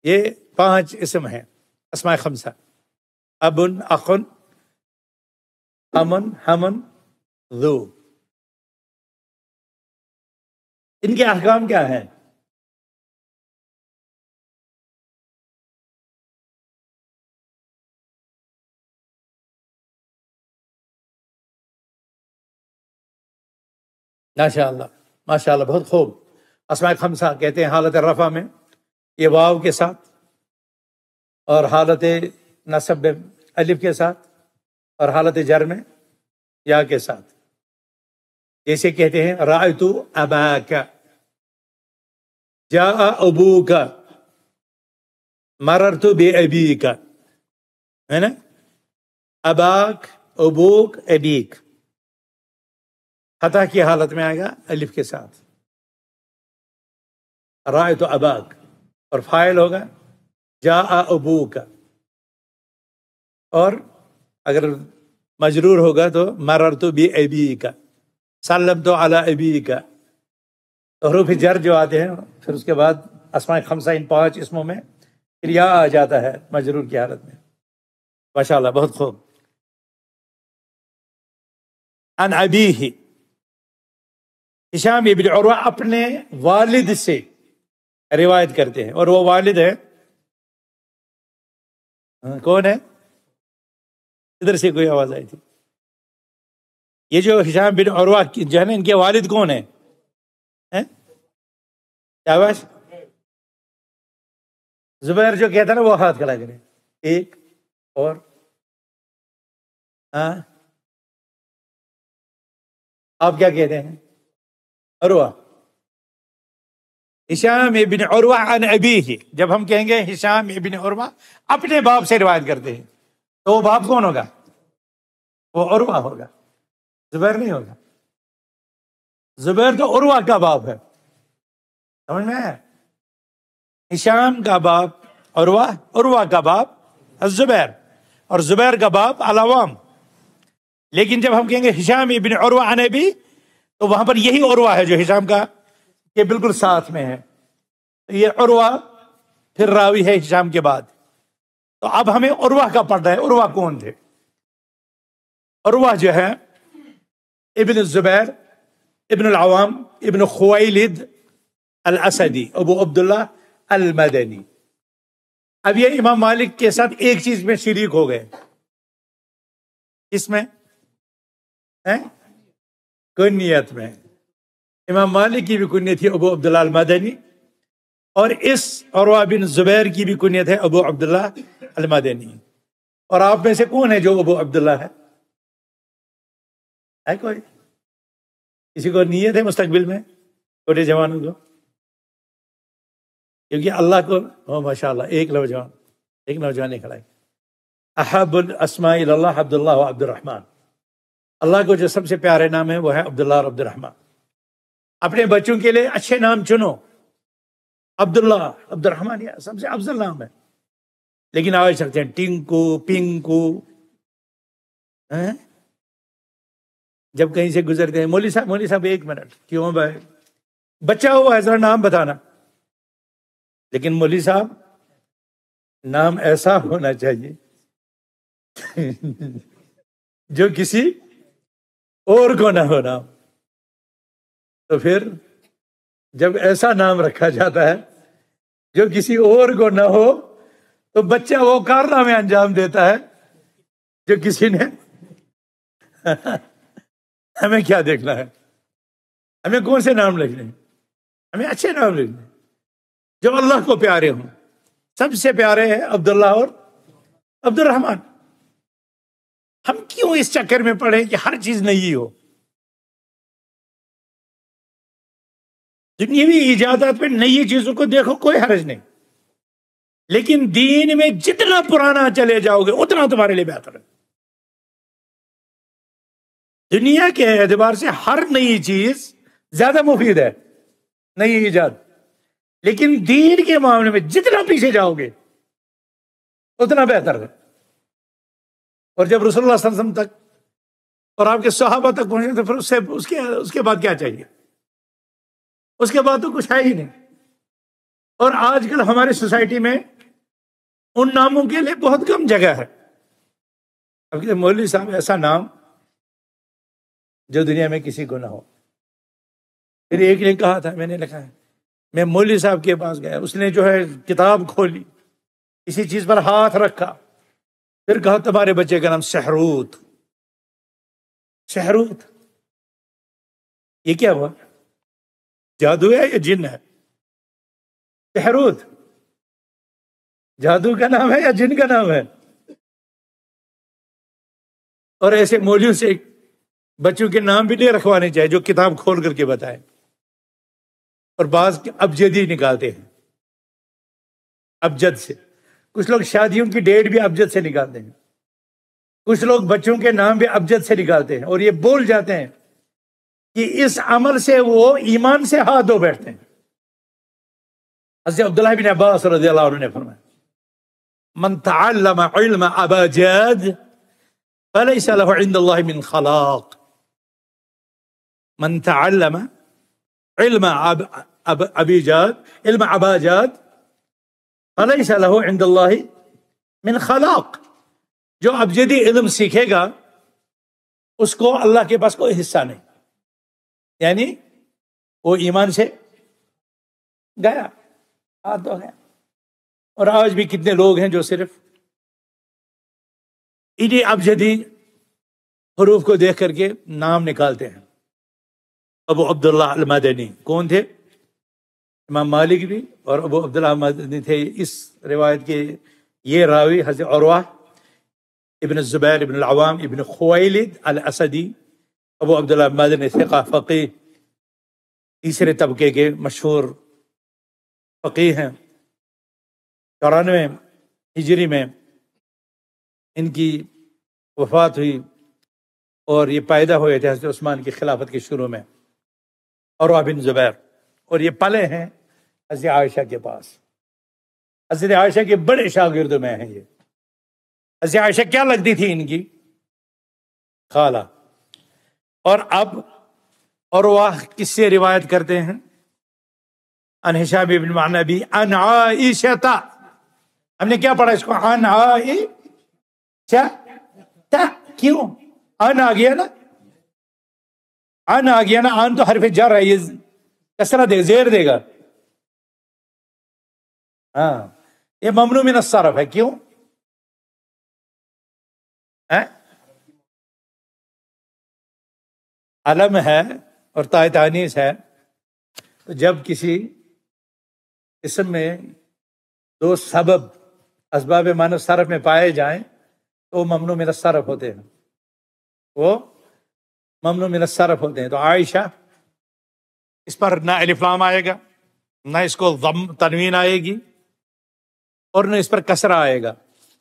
ये पाँच इसम हैं असमाय खमसा अबन अखन अमन हमन लू इनके अहकाम क्या है माशा माशा बहुत खूब। असमा खमसा कहते हैं हालत रफ़ा में, ये वाव के साथ और हालत नसब अलिफ के साथ और हालत जर में या के साथ। जैसे कहते हैं राय तो अबा का जा अबू का मरर तो बे अबी का है ना? अबाक, अबूक, अबीक। फतह की हालत में आएगा अलिफ के साथ राय तो अबाक और फ़ाइल होगा जा अबू का और अगर मजरूर होगा तो मरर तो बी अबी का सलम तो अला अबी का हरूफ जर जो आते हैं फिर उसके बाद असमाय खमसा इन पाँच इसमों में फिर या आ जाता है मजरूर की हालत में माशाल्लाह बहुत खूब अन अबी ही हिशाम इबन उरवा अपने वालिद से रिवायत करते हैं। और वो वालिद है। हाँ, कौन है? इधर से कोई आवाज़ आई थी। ये जो हिशाम बिन उरवा जो है ना इनके वालिद कौन है? शाबाश। जुबैर जो कहता ना वो हाथ खड़ा करे। एक और। हाँ। आप क्या कहते हैं? अरवा हिशाम इबिन उरवा अन अबी ही जब हम कहेंगे हिशाम इबिन उरवा, अपने बाप से रिवायत करते हैं। तो वो बाप कौन होगा? वो उरवा होगा। जुबैर नहीं होगा। जुबैर तो उर्वा का बाप है। समझ में आया? हिशाम का बाप उर्वा उर्वा का बाप जुबैर। और जुबैर का बाप अलावाम लेकिन जब हम कहेंगे हिशाम इबिन उर्वा आने भी तो वहाँ पर यही उर्वा है जो हिशाम का, ये बिल्कुल साथ में है। तो ये उर्वा, फिर रावी है हिशाम के बाद। तो अब हमें उर्वा का पढ़ना है, उर्वा कौन थे? उर्वा जो है, इबन जुबैर इबन अवाम, इबन खुवाइलिद अल असदी अबू अब्दुल्ला अल मदनी अब ये इमाम मालिक के साथ एक चीज़ में शरीक हो गए। इसमें है? कुन्नियत में? इमाम मालिक की भी कुन्नियत थी अबू अब्दुल्ला मदनी और इस और बिन जुबैर की भी कुन्नियत है अबू अब्दुल्ला अल मदनी और आप में से कौन है जो अबू अब्दुल्ला है? है कोई? किसी को नीयत है मुस्तकबिल में? छोटे जवानों को? क्योंकि अल्लाह को ओ, माशाल्लाह, एक नौजवान एक नौजवान खड़ा है। अहबुल अल्लाह अब्दुल्ला अब्दुलरहमान अल्लाह को जो सबसे प्यारे नाम है, वो है अब्दुल्ला और अब्दुलरहमान। अपने बच्चों के लिए अच्छे नाम चुनो। अब्दुल्ला अब्दुलरहमान या सबसे अफजल नाम है। लेकिन आज सकते हैं। टिंकू, पिंकू, हैं? जब कहीं से गुजरते हैं मोली साहब मोली साहब, एक मिनट, क्यों भाई? बच्चा हो ऐसा नाम बताना। लेकिन मोली साहब, नाम ऐसा होना चाहिए जो किसी और को ना हो नाम तो फिर जब ऐसा नाम रखा जाता है जो किसी और को ना हो तो बच्चा वो कारनामे अंजाम देता है, जो किसी ने हमें क्या देखना है? हमें कौन से नाम लिखने हमें अच्छे नाम लिखने जो अल्लाह को प्यारे हों, सबसे प्यारे हैं अब्दुल्ला और अब्दुल रहमान हम क्यों इस चक्कर में पड़े कि हर चीज़ नहीं हो? दुनियावी इजाज़त में नई चीज़ों को देखो, कोई हर्ज नहीं। लेकिन दीन में जितना पुराना चले जाओगे, उतना तुम्हारे लिए बेहतर है। दुनिया के एतबार से हर नई चीज़ ज़्यादा मुफीद है, नई ईजाद लेकिन दीन के मामले में जितना पीछे जाओगे, उतना बेहतर है। और जब रसोल्ला तक और आपके सहाबा तक पहुँचे तो फिर उससे, उसके उसके बाद क्या चाहिए? उसके बाद तो कुछ है ही नहीं। और आजकल हमारी सोसाइटी में उन नामों के लिए बहुत कम जगह है। अब मौलवी साहब, ऐसा नाम जो दुनिया में किसी को ना हो। फिर एक ने कहा था, मैंने लिखा है, मैं मौली साहब के पास गया, उसने जो है किताब खोली किसी चीज़ पर हाथ रखा। फिर कहा, तुम्हारे बच्चे का नाम शहरूत। शहरूत? ये क्या हुआ? जादू है या जिन है? शहरूत? जादू का नाम है या जिन का नाम है? और ऐसे मौलियों से बच्चों के नाम भी नहीं रखवाने चाहिए, जो किताब खोल करके बताए। और बाज अबजदी निकालते हैं। अबजद से। कुछ लोग शादियों की डेट भी अबजद से निकालते हैं। कुछ लोग बच्चों के नाम भी अबजद से निकालते हैं और ये बोल जाते हैं कि इस अमल से वो ईमान से हाथ धो बैठते हैं। हज़रत अब्दुल्ला बिन अब्बास रज़ियल्लाहु ने फरमाया, मन तअल्लम इल्म अबाजद मिन खलाक। मन अब अबीजाद इल्म अबाजाद अलैसा लहु इंदल्लाहि मिन खलाक जो अबजदी इल्म सीखेगा उसको अल्लाह के पास कोई हिस्सा नहीं यानी वो ईमान से गया हाथ धो गया और आज भी कितने लोग हैं जो सिर्फ़ इन्हीं अबजदी हरूफ को देख करके नाम निकालते हैं अबू अब्दुल्ला अलमदनी कौन थे इमाम मालिक भी और अबू अब्दुल्ला मदनी थे इस रिवायत के ये रावी, हज़रत और इबन ज़ुबैर, इबन अवाम इबन खुवाइलिद अल असदी अबू अब्दुल्ला मदनी फ़िका फ़की तीसरे तबके के मशहूर फ़की हैं। चौरानवे हिजरी में इनकी वफात हुई और ये पैदा हुए थे हज़रत उस्मान की खिलाफत के शुरू में और बिन ज़ुबैर। और ये पले हैं हज़रत आयशा के पास। हज़रत आयशा के बड़े शागिर्द में हैं ये। हज़रत आयशा क्या लगती थी इनकी? खाला। और अब, और वाह किससे रिवायत करते हैं? अनहिशा बिन नबी अन आयशता। हमने क्या पढ़ा इसको? अन आयशा क्यों? अन आ गया ना? अन आ गया ना? अन तो हरफ जर है, ये कसरा दे जेर देगा। हाँ। ये ममनू मिन सरफ है, क्यों? है? अलम है और तायतानीस है। तो जब किसी इसम में दो सबब असबाब मानव सरफ में पाए जाएँ तो ममनू मिन सरफ होते हैं। वो ममनू मिन सरफ होते हैं। तो आयशा, इस पर ना अलिफ्लाम आएगा, ना इसको तनवीन आएगी। और न इस पर कसरा आएगा।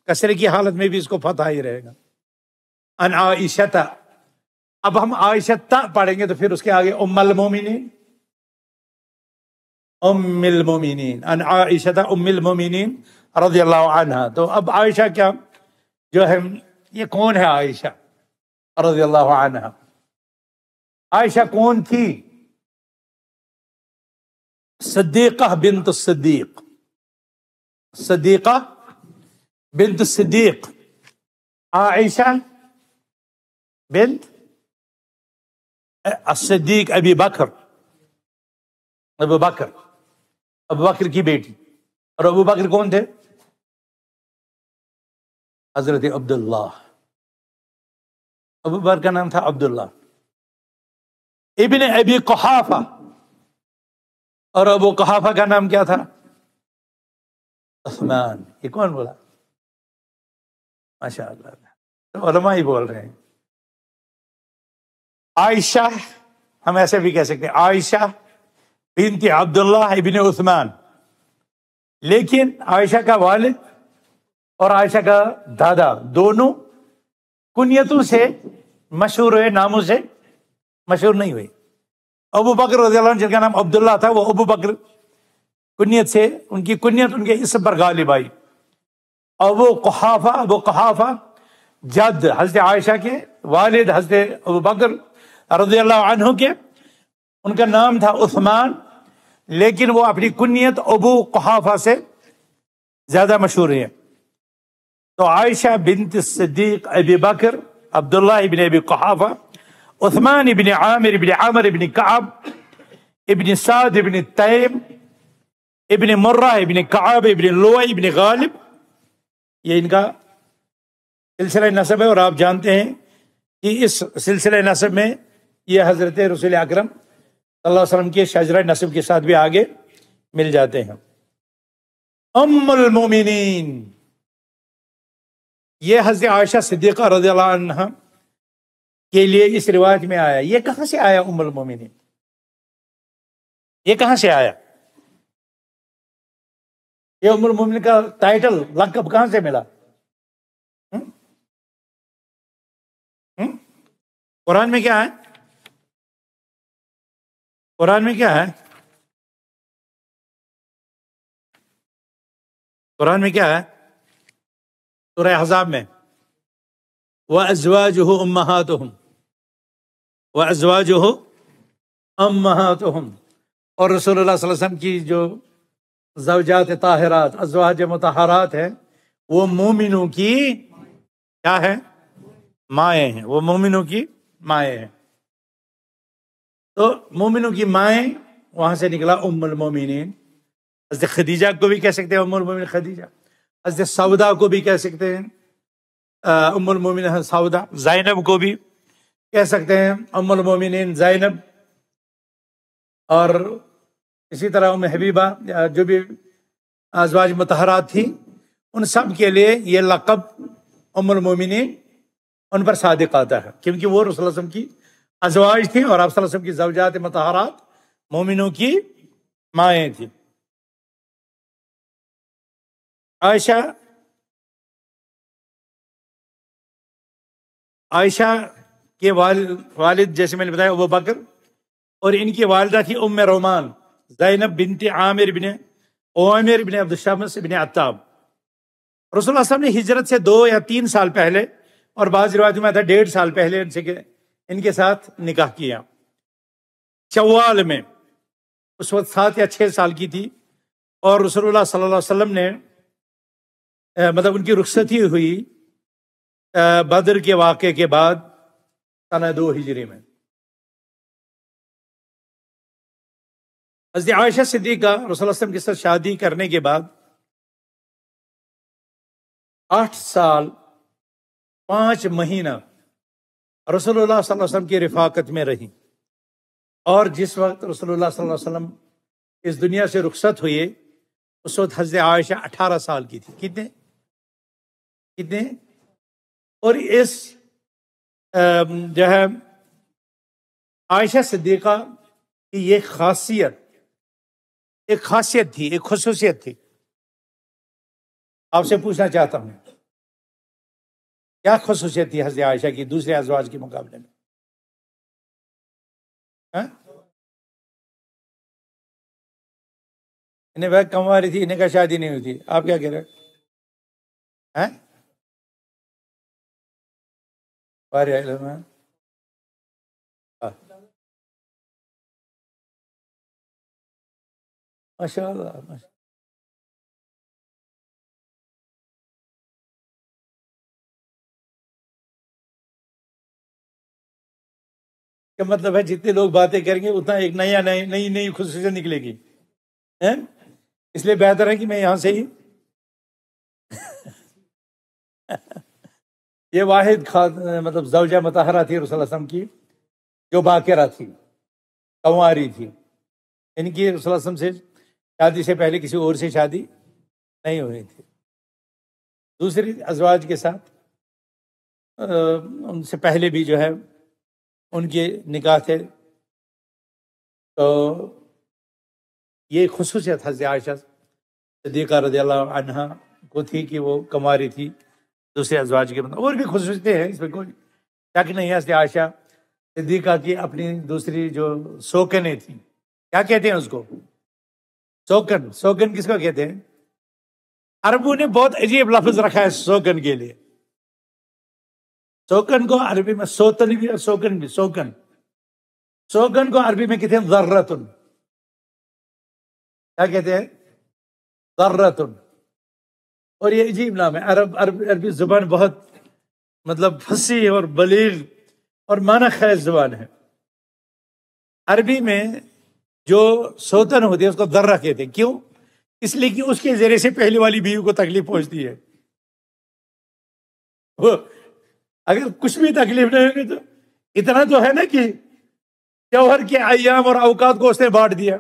कसरे की हालत में भी इसको फतह ही रहेगा। अन आयशता। अब हम आयशता पढ़ेंगे तो फिर उसके आगे उम्मल मोमिनीन। उम्मिल मोमिनीन। अन आयशता उम्मिल रज़ी अल्लाह तो अब आयशा क्या? जो है, ये कौन है आयशा? रज़ी अल्लाह आयशा कौन थी? सद्दीक़ बिन तो सद्दीक। सदीक़ा बिनत सदीक आयशा बिनत सदीक अबी बकर अबू बकर अबू बकर की बेटी और अबू बकर कौन थे हज़रत अब्दुल्ला अबू बकर का नाम था अब्दुल्ला इबन अबी कहाफा और अबू कहाफा का नाम क्या था उस्मान, ये कौन बोला? माशा तो ही बोल रहे हैं। आयशा, हम ऐसे भी कह सकते हैं, आयशा बिनती अब्दुल्ला इबिन उस्मान। लेकिन आयशा का वालिद और आयशा का दादा, दोनों कुनियतों से मशहूर हुए, नामों से मशहूर नहीं हुए। अबू बकर जिनका नाम अब्दुल्ला था, वो अबू बकर कुनियत से, उनकी कुनियत उनके इसम पर गालिब आई। अबू कहाफा अबू कहाफा जद हज़रत आयशा के, वालिद हज़रत अबू बकर रज़ी के, उनका नाम था उस्मान, लेकिन वो अपनी कुनियत अबू कहाफा से ज़्यादा मशहूर है। तो आयशा बिनत सिद्दीक अबी बकर अब्दुल्ला इबन अबी कहाफा, उस्मान इबन आमिर इबन आमर इबन काब, इबन साद इबन तैम इबन मर्रा इबन काब इबन लोआ इबन गालिब ये इनका सिलसिला नसब है और आप जानते हैं कि इस सिलसिला नसब में ये हज़रत रसूल अक्रम वसल्लम के शजरा नसब के साथ भी आगे मिल जाते हैं। अम्मुल मोमिनीन। ये हज़रत आयशा सिद्दीक़ा रज़ी के लिए इस रिवाज में आया। ये कहाँ से आया उम्मुल मोमिनीन? ये कहाँ से आया? ये उम्र मोमिन का टाइटल लकब कहाँ से मिला? कुरान में क्या है? कुरान में क्या है? कुरान में क्या है? सुरह हजाब में। वह अजवाज हो उम्मात हम वह अजवाज हो तो हम और सल्लल्लाहु की जो जवजात ताहरात, अजवाज मतहरात है। वो मोमिनों की क्या है? माए हैं। वो मोमिनों की माए हैं। तो मोमिनों की माए, वहाँ से निकला उम्मुल मोमिनीन। हज़रत खदीजा को भी कह सकते हैं उम्मुल मोमिन खदीजा। हज़रत सऊदा को भी कह सकते हैं उम्मुल मोमिन सौदा। जैनब को भी कह सकते हैं उम्मुल मोमिनीन जैनब। और इसी तरह उम हबीबा जो भी आजवाज मतहरा थी उन सब के लिए ये लकब उम्मुल मोमिनीन उन पर सादिक आता है। क्योंकि वो रसूल सल्लल्लाहु की अजवाज थी और आप वसल्लम की जवजात मतहरात मोमिनों की माएँ थी। आयशा आयशा के वाल, वालिद जैसे मैंने बताया अबू बकर और इनकी वालदा थी उम्म रोमान। आमिर बिन ओमिर बिन अब्दुशमस बिन अत्ताब रसूलुल्लाह सल्लल्लाहु अलैहि वसल्लम ने हिजरत से दो या तीन साल पहले और बाज रिवायतों में था डेढ़ साल पहले इनसे इनके साथ निकाह किया चौवाल में उस वक्त सात या छह साल की थी और रसूलुल्लाह सल्लल्लाहु अलैहि वसल्लम ने अ, मतलब उनकी रुखसती हुई अ, बद्र के वाक़े के बाद सन दो हिजरी में हज़रत आयशा सिद्दीका रसूल वसल्लम के साथ शादी करने के बाद आठ साल, पाँच महीना अलैहि वसल्लम की रिफाकत में रही। और जिस वक्त अलैहि वसल्लम इस दुनिया से रुखसत हुए, उस वक्त हज़रत आयशा अठारह साल की थी। कितने? कितने? और इस जो है, आयशा सिद्दीका की ये खासियत एक खासियत थी, एक खसूसियत थी आपसे पूछना चाहता हूँ, क्या खसूसियत थी हज़रत आयशा की दूसरे अजवाज के मुकाबले में हैं? इन्हें वह कमवारी थी, इन्हें का शादी नहीं हुई थी आप क्या कह रहे है। हाँ। माशा क्या मतलब है, जितने लोग बातें करेंगे, उतना एक नया, नई नई नई खुशूसियत निकलेगी, हैं? इसलिए बेहतर है कि मैं यहाँ से ही ये वाहिद खा मतलब जवजा मतहरा थी रसूल की, जो बाकरा थी, कंवारी थी। इनकी रसूल वसल्लम से शादी से पहले किसी और से शादी नहीं हुई थी। दूसरी अजवाज के साथ उनसे पहले भी जो है, उनके निकाह थे। तो ये खसूसियत हज़रत आयशा सदीक़ा रज़ी को थी कि वो कमारी थी, दूसरे अजवाज के मतलब और भी खसूसियतें हैं, इसमें कोई शक नहीं है आयशा सिद्दीक़ा की अपनी दूसरी जो सोकनें थी। क्या कहते हैं उसको? सोकन सोकन किसको कहते हैं? अरबों ने बहुत अजीब लफ्ज रखा है सोकन के लिए। सोकन को अरबी में सोतन भी और सोकन भी सोकन सोकन को अरबी में कहते हैं जर्रतुन। क्या कहते हैं? जर्रतुन। और ये अजीब नाम है। अरब अरब, अरबी ज़ुबान बहुत मतलब फसी और बलीग और माना खैज ज़ुबान है अरबी में जो सोतन होती है, उसको दर्रा कहते हैं। क्यों? इसलिए कि उसके ज़रिए से पहली वाली बीवी को तकलीफ़ पहुँचती है। वो, अगर कुछ भी तकलीफ़ नहीं होगी तो इतना तो है ना कि जौहर के आयाम और अवकात को उसने बांट दिया।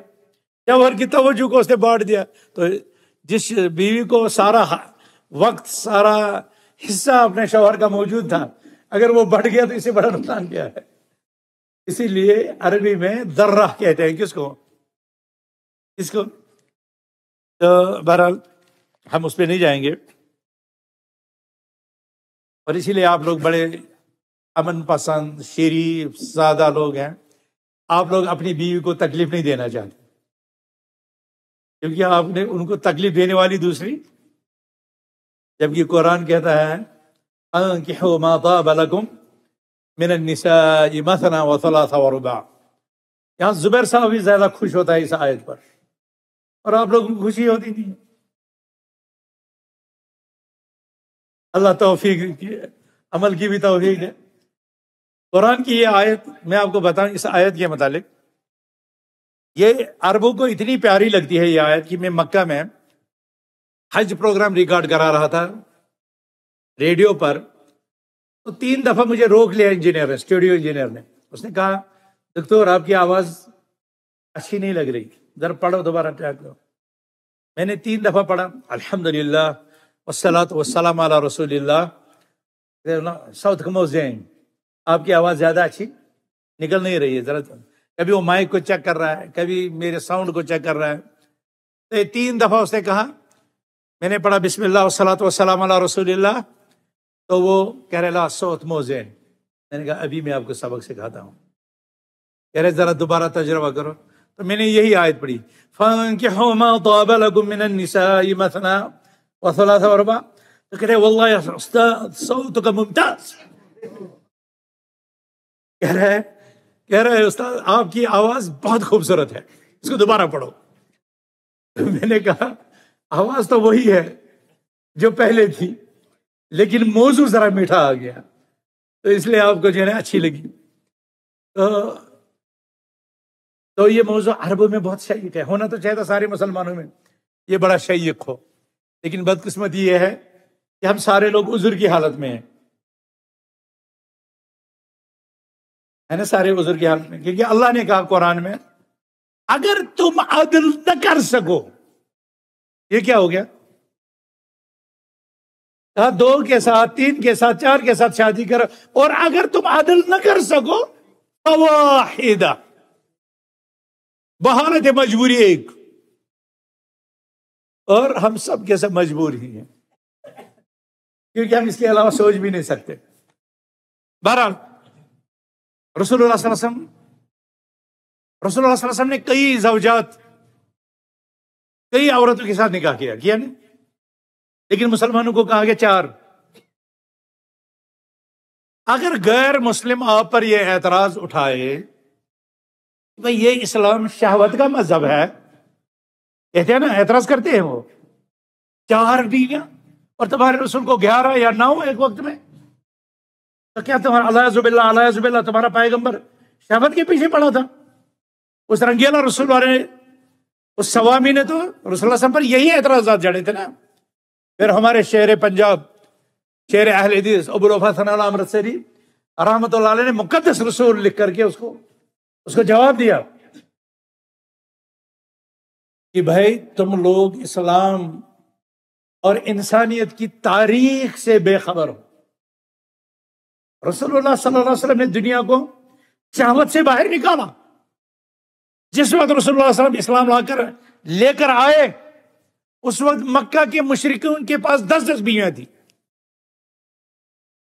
जौहर की तवज्जो को उसने बांट दिया। तो जिस बीवी को सारा वक्त, सारा हिस्सा अपने शौहर का मौजूद था, अगर वो बढ़ गया तो इससे बड़ा नुकसान क्या है? इसीलिए अरबी में दर्रा कहते हैं, किसको? किसको? तो बहरहाल, हम उस पर नहीं जाएँगे। और इसीलिए आप लोग बड़े अमन पसंद शरीफ सादा लोग हैं। आप लोग अपनी बीवी को तकलीफ़ नहीं देना चाहते। क्योंकि आपने उनको तकलीफ़ देने वाली दूसरी। जबकि कुरान कहता है "अनकिहू मा ताब लकुम मिन निसाई मसना व सलासा व रुबा यहाँ जुबैर साहब भी ज़्यादा खुश होता है इस आयत पर और आप लोगों को खुशी होती नहीं अल्लाह तौफीक की अमल की भी तौफीक है कुरान की ये आयत मैं आपको बताऊँ इस आयत के मुतालिक ये अरबों को इतनी प्यारी लगती है ये आयत कि मैं मक्का में हज प्रोग्राम रिकॉर्ड करा रहा था रेडियो पर तो तीन दफ़ा मुझे रोक लिया इंजीनियर ने स्टूडियो इंजीनियर ने। उसने कहा डॉक्टर आपकी आवाज़ अच्छी नहीं लग रही। जरा पढ़ो दोबारा, ट्रैक करो। मैंने तीन दफ़ा पढ़ा, अल्हम्दुलिल्लाह वसलात वसलाम अला साउथ कमोजैन आपकी आवाज़ ज़्यादा अच्छी निकल नहीं रही है, जरा कभी वो माइक को चेक कर रहा है, कभी मेरे साउंड को चेक कर रहा है। तो ये तीन दफ़ा उसने कहा, मैंने पढ़ा, बिस्मिल्लाह वसलात वसलाम अला तो वो कह रहे सोत मोजैन। मैंने कहा, अभी मैं आपको सबक सिखाता हूँ। कह रहे, जरा दोबारा तजर्बा करो। तो मैंने यही आयत पढ़ी मसना तो कह रहे सौत का मुमताज़। कह रहे कह रहे, उस्ताद, आपकी आवाज़ बहुत खूबसूरत है, इसको दोबारा पढ़ो। तो मैंने कहा, आवाज़ तो वही है, जो पहले थी। लेकिन मौजू जरा मीठा आ गया। तो इसलिए आपको जो है अच्छी लगी। तो तो ये मौजू अरबों में बहुत शैक है। होना तो चाहता सारे मुसलमानों में। ये बड़ा शैक हो। लेकिन बदकिस्मती ये है कि हम सारे लोग उजुर की हालत में हैं। है ना, सारे उजुर की हालत में। क्योंकि अल्लाह ने कहा कुरान में, अगर तुम अदल न कर सको। ये क्या हो गया? कहा दो के साथ, तीन के साथ, चार के साथ शादी करो। और अगर तुम आदल न कर सको फवाहिदा बहारत मजबूरी एक। और हम सब के सब मजबूर ही हैं। क्योंकि हम इसके अलावा सोच भी नहीं सकते। बहरहाल रसूल रसूल ने कई जवजात, कई औरतों के साथ निकाह किया। किया नहीं? लेकिन मुसलमानों को कहा गया, चार। अगर गैर मुस्लिम आप पर यह एतराज़ उठाए, भाई, ये इस्लाम शहवत का मज़हब है। कहते हैं ना, एतराज़ करते हैं वो। चार बीवियाँ, और तुम्हारे रसूल को ग्यारह या नौ एक वक्त में। तो क्या तुम्हारा, अल्लाह तुम्हारा पैगंबर शहवत के पीछे पड़ा था? उस रंगीला रसूल वाले, उस सवामी ने तो रसुल्ला पर यही एतराजात जड़े थे ना। फिर हमारे शेर पंजाब, शेर अहल हदीस अबुलफा सनाल अमृतसरी रहमत ने मुकदस रसूल लिख करके उसको उसको जवाब दिया कि भाई तुम लोग इस्लाम और इंसानियत की तारीख से बेखबर हो। रसोल्ला ने दुनिया को शहवत से बाहर निकाला। जिस वक्त रसोल्ला इस्लाम लाकर, लेकर आए उस वक्त मक्का के मुशरकों के पास दस दस बीवियाँ थी।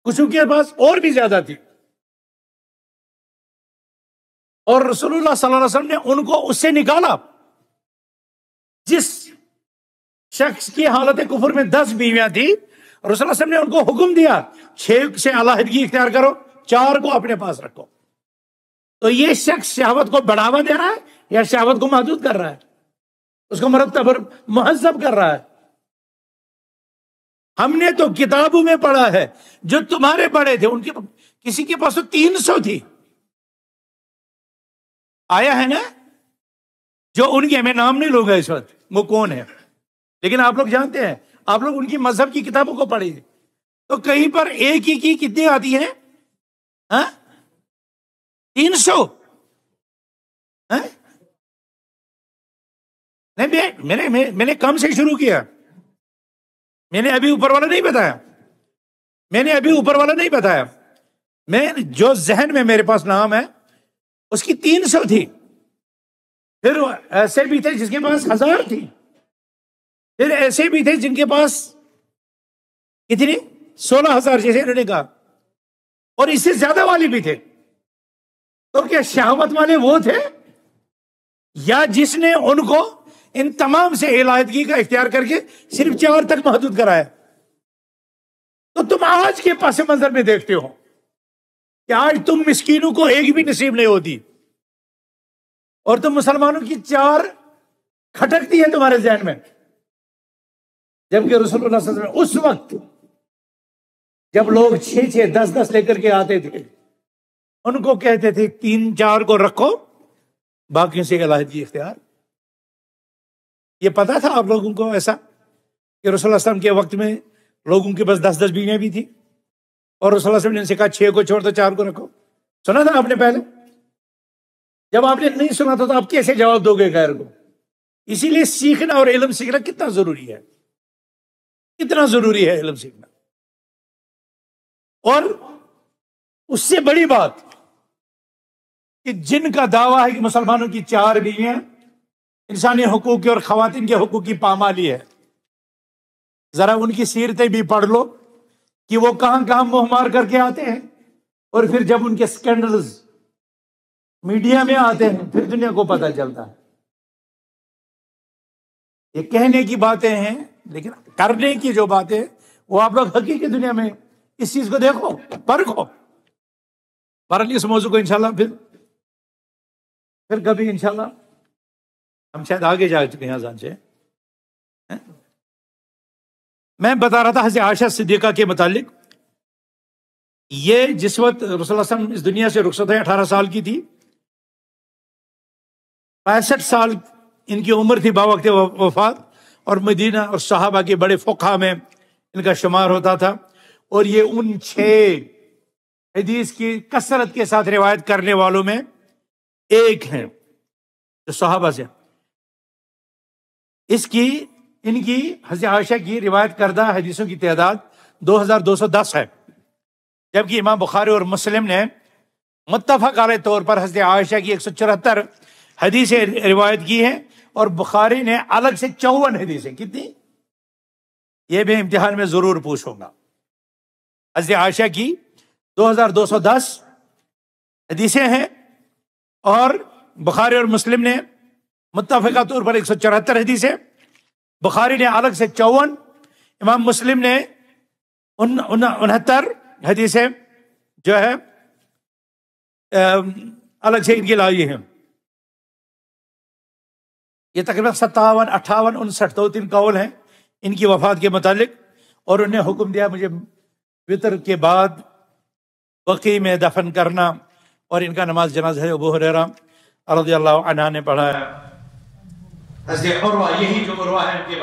कुछ के पास और भी ज़्यादा थी। और रसूलुल्लाह सल्लल्लाहु अलैहि वसल्लम ने उनको उससे निकाला। जिस शख्स की हालत कुफर में दस बीवियाँ थी रसूल ने उनको हुक्म दिया, छह से अलाहदगी इख्तियार करो, चार को अपने पास रखो। तो ये शख्स शहावत को बढ़ावा दे रहा है या शहावत को महदूद कर रहा है? उसको मरतब महजब कर रहा है। हमने तो किताबों में पढ़ा है, जो तुम्हारे बड़े थे, उनके किसी के पास तो तीन सौ थी। आया है ना? जो उनके हमें नाम नहीं लूँगा इस वक्त, वो कौन है? लेकिन आप लोग जानते हैं, आप लोग उनकी मज़हब की किताबों को पढ़िए तो कहीं पर एक ही की कितनी आती है? हाँ? तीन सौ? नहीं मैंने मैंने मैंने कम से शुरू किया। मैंने अभी ऊपर वाला नहीं बताया। मैंने अभी ऊपर वाला नहीं बताया। मैं, जो जहन में मेरे पास नाम है, उसकी तीन सौ थी। फिर ऐसे भी थे जिसके पास हज़ार थी। फिर ऐसे भी थे जिनके पास कितनी? सोलह हज़ार, जैसे इन्होंने कहा। और इससे ज़्यादा वाले भी थे। तो क्या शहावत वाले वो थे? या जिसने उनको इन तमाम से इलायदगी का इख्तियार करके सिर्फ़ चार तक महदूद कराया। तो तुम आज के पास मंजर में देखते हो कि आज तुम मिस्कीनों को एक भी नसीब नहीं होती। और तुम मुसलमानों की चार खटकती है तुम्हारे जहन में। जबकि वसल्लम उस वक्त जब लोग छह छह दस दस लेकर के आते थे, उनको कहते थे, तीन चार को रखो बाकी से अलाहदगी इख्तियार। ये पता था आप लोगों को ऐसा? कि रसोल्ला के वक्त में लोगों के पास दस दस बीवियाँ भी थी। और रसोल्ला ने इनसे कहा, छह को छोड़ दो, चार को रखो। सुना था आपने पहले? जब आपने नहीं सुना था तो आप कैसे जवाब दोगे गैर को? इसीलिए सीखना और इलम सीखना कितना ज़रूरी है। कितना ज़रूरी है इलम सीखना। और उससे बड़ी बात कि जिनका दावा है कि मुसलमानों की चार बीवियाँ इंसानी हकूक की और खातन के हकूक की पामाली है। जरा उनकी सीरतें भी पढ़ लो कि वो कहाँ कहाँ मुँह मार करके आते हैं और फिर जब उनके स्कैंडल्स मीडिया में आते हैं, फिर दुनिया को पता चलता है। ये कहने की बातें हैं, लेकिन करने की जो बातें, वो आप लोग हकीकी दुनिया में इस चीज़ को देखो, परखो। पर इस मौजू को इंशाल्लाह फिर फिर कभी इंशाल्लाह हम शायद आगे जा चुके हैं अजान से। मैं बता रहा था हज़रत आशा सिद्दीका के मुतालिक, ये जिस वक्त रसोल्ला इस दुनिया से रुखसत है, अठारह साल की थी, पैंसठ साल इनकी उम्र थी बावक्त वफात, और मदीना और साहबा के बड़े फ़ोखा में इनका शुमार होता था, और ये उन छह हदीस की कसरत के साथ रिवायत करने वालों में एक है, जो साहबा से। इसकी, इनकी, हज़रत आयशा की रिवायत करदा हदीसों की तादाद 2210 है। जबकि इमाम बुखारी और मुस्लिम ने मुतफ़ तौर पर हज़रत आयशा की एक सौ चौहत्तर हदीसें रिवायत की है और बुखारी ने अलग से चौवन हदीसें। कितनी? ये भी इम्तिहान में ज़रूर पूछूँगा। हज़रत आयशा की 2210 हदीसें हैं और बुखारी और मुस्लिम ने मुतफ़ा तौर पर एक सौ चौहत्तर हदीसें बुखारी ने अलग से चौवन, इमाम मुस्लिम ने उन उनहत्तर जो है अलग से इनकी लाई हैं। ये तकरीबन सत्तावन, अट्ठावन, उनसठ, दो तीन कौल हैं इनकी वफात के मुतालिक, और उन्हें हुक्म दिया मुझे वितर के बाद वकी में दफन करना, और इनका नमाज़ जनाज है, अबू हुरैरा रज़ी अल्लाह ने पढ़ाया। हज़रत यही जो उर्वा है उनके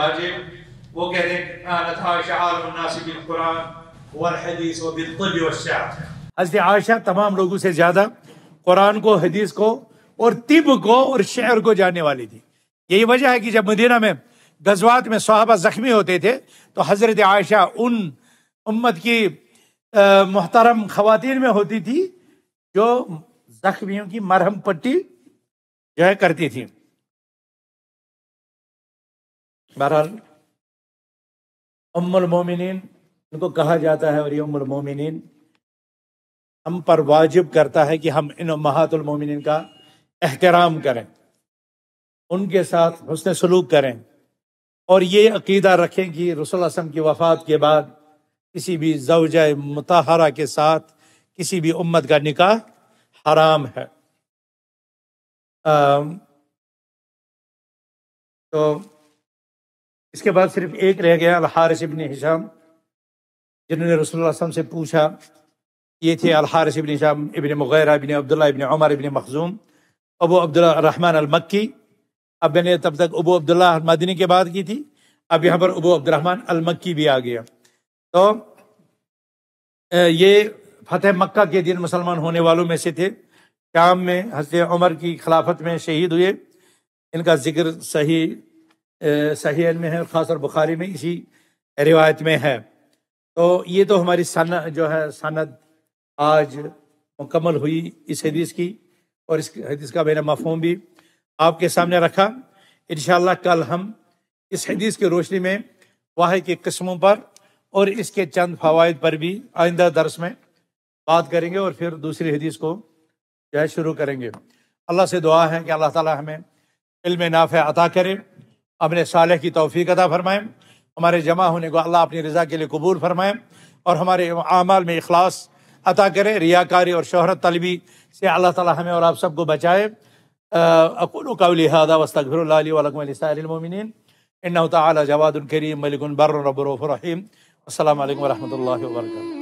वो कहते हैं हज़रत आयशा तमाम लोगों से ज़्यादा कुरान को, हदीस को और तिब को और शहर को जानने वाली थी। यही वजह है कि जब मदीना में, गजवात में सहाबा जख्मी होते थे तो हज़रत आयशा उन उम्मत की मोहतरम खातन में होती थी, जो जख्मियों की मरहम पट्टी जो है करती थी। बहरहाल उम्मुल मोमिन उनको कहा जाता है और ये उम्मुल मोमिन हम पर वाजिब करता है कि हम इन महातुल मोमिन का एहतराम करें उनके साथ हुसन सलूक करें और ये अकीदा रखें कि रसोल की वफ़ात के बाद किसी भी जवज मतहरा के साथ किसी भी उम्मत का निकाह हराम है। आ, तो इसके बाद सिर्फ़ एक रह गया अलहारिस इबन हिशाम जिन्होंने रसोल्ला से पूछा, ये थे Alharith ibn Hisham ibn Mughira, ibn Abdullah ibn Umar, ibn Makhzum, Abu Abdullah Rahman Almakki. अब मैंने तब तक अबू अब्दुल्ला मदनी के बाद की थी, अब यहाँ पर अबू अब्दुलरहमान अलमक्की भी आ गया। तो ये फतेह मक्का के दिन मुसलमान होने वालों में से थे। शाम में हज़रत उमर की खिलाफत में शहीद हुए। इनका ज़िक्र सही सही में है ख़ास और बुखारी में इसी रिवायत में है। तो ये तो हमारी सन, जो है, सनद आज मुकम्मल हुई इस हदीस की और इस हदीस का मेरा मफहम भी आपके सामने रखा। इन कल हम इस हदीस की रोशनी में वाह की किस्मों पर और इसके चंद फवाद पर भी आइंदा दरस में बात करेंगे और फिर दूसरी हदीस को जो है शुरू करेंगे। अल्लाह से दुआ है कि अल्लाह ताला हमें इल्म नाफ़ अता करे। अपने साले की तोफ़ी अदा फरमाएँ। हमारे जमा होने को अल्लाह अपनी रज़ा के लिए कबूल फरमाएँ और हमारे अमाल में अखलास अता करें, रियाकारी और शहरत तलबी से अल्लाह ताला हमें और आप सबको बचाए। अकुल काउलिहादा वस्तफ़िरमिन इन तवाद करीम मलिक बर्रबरफ़रहीम असल वरहमल वर्का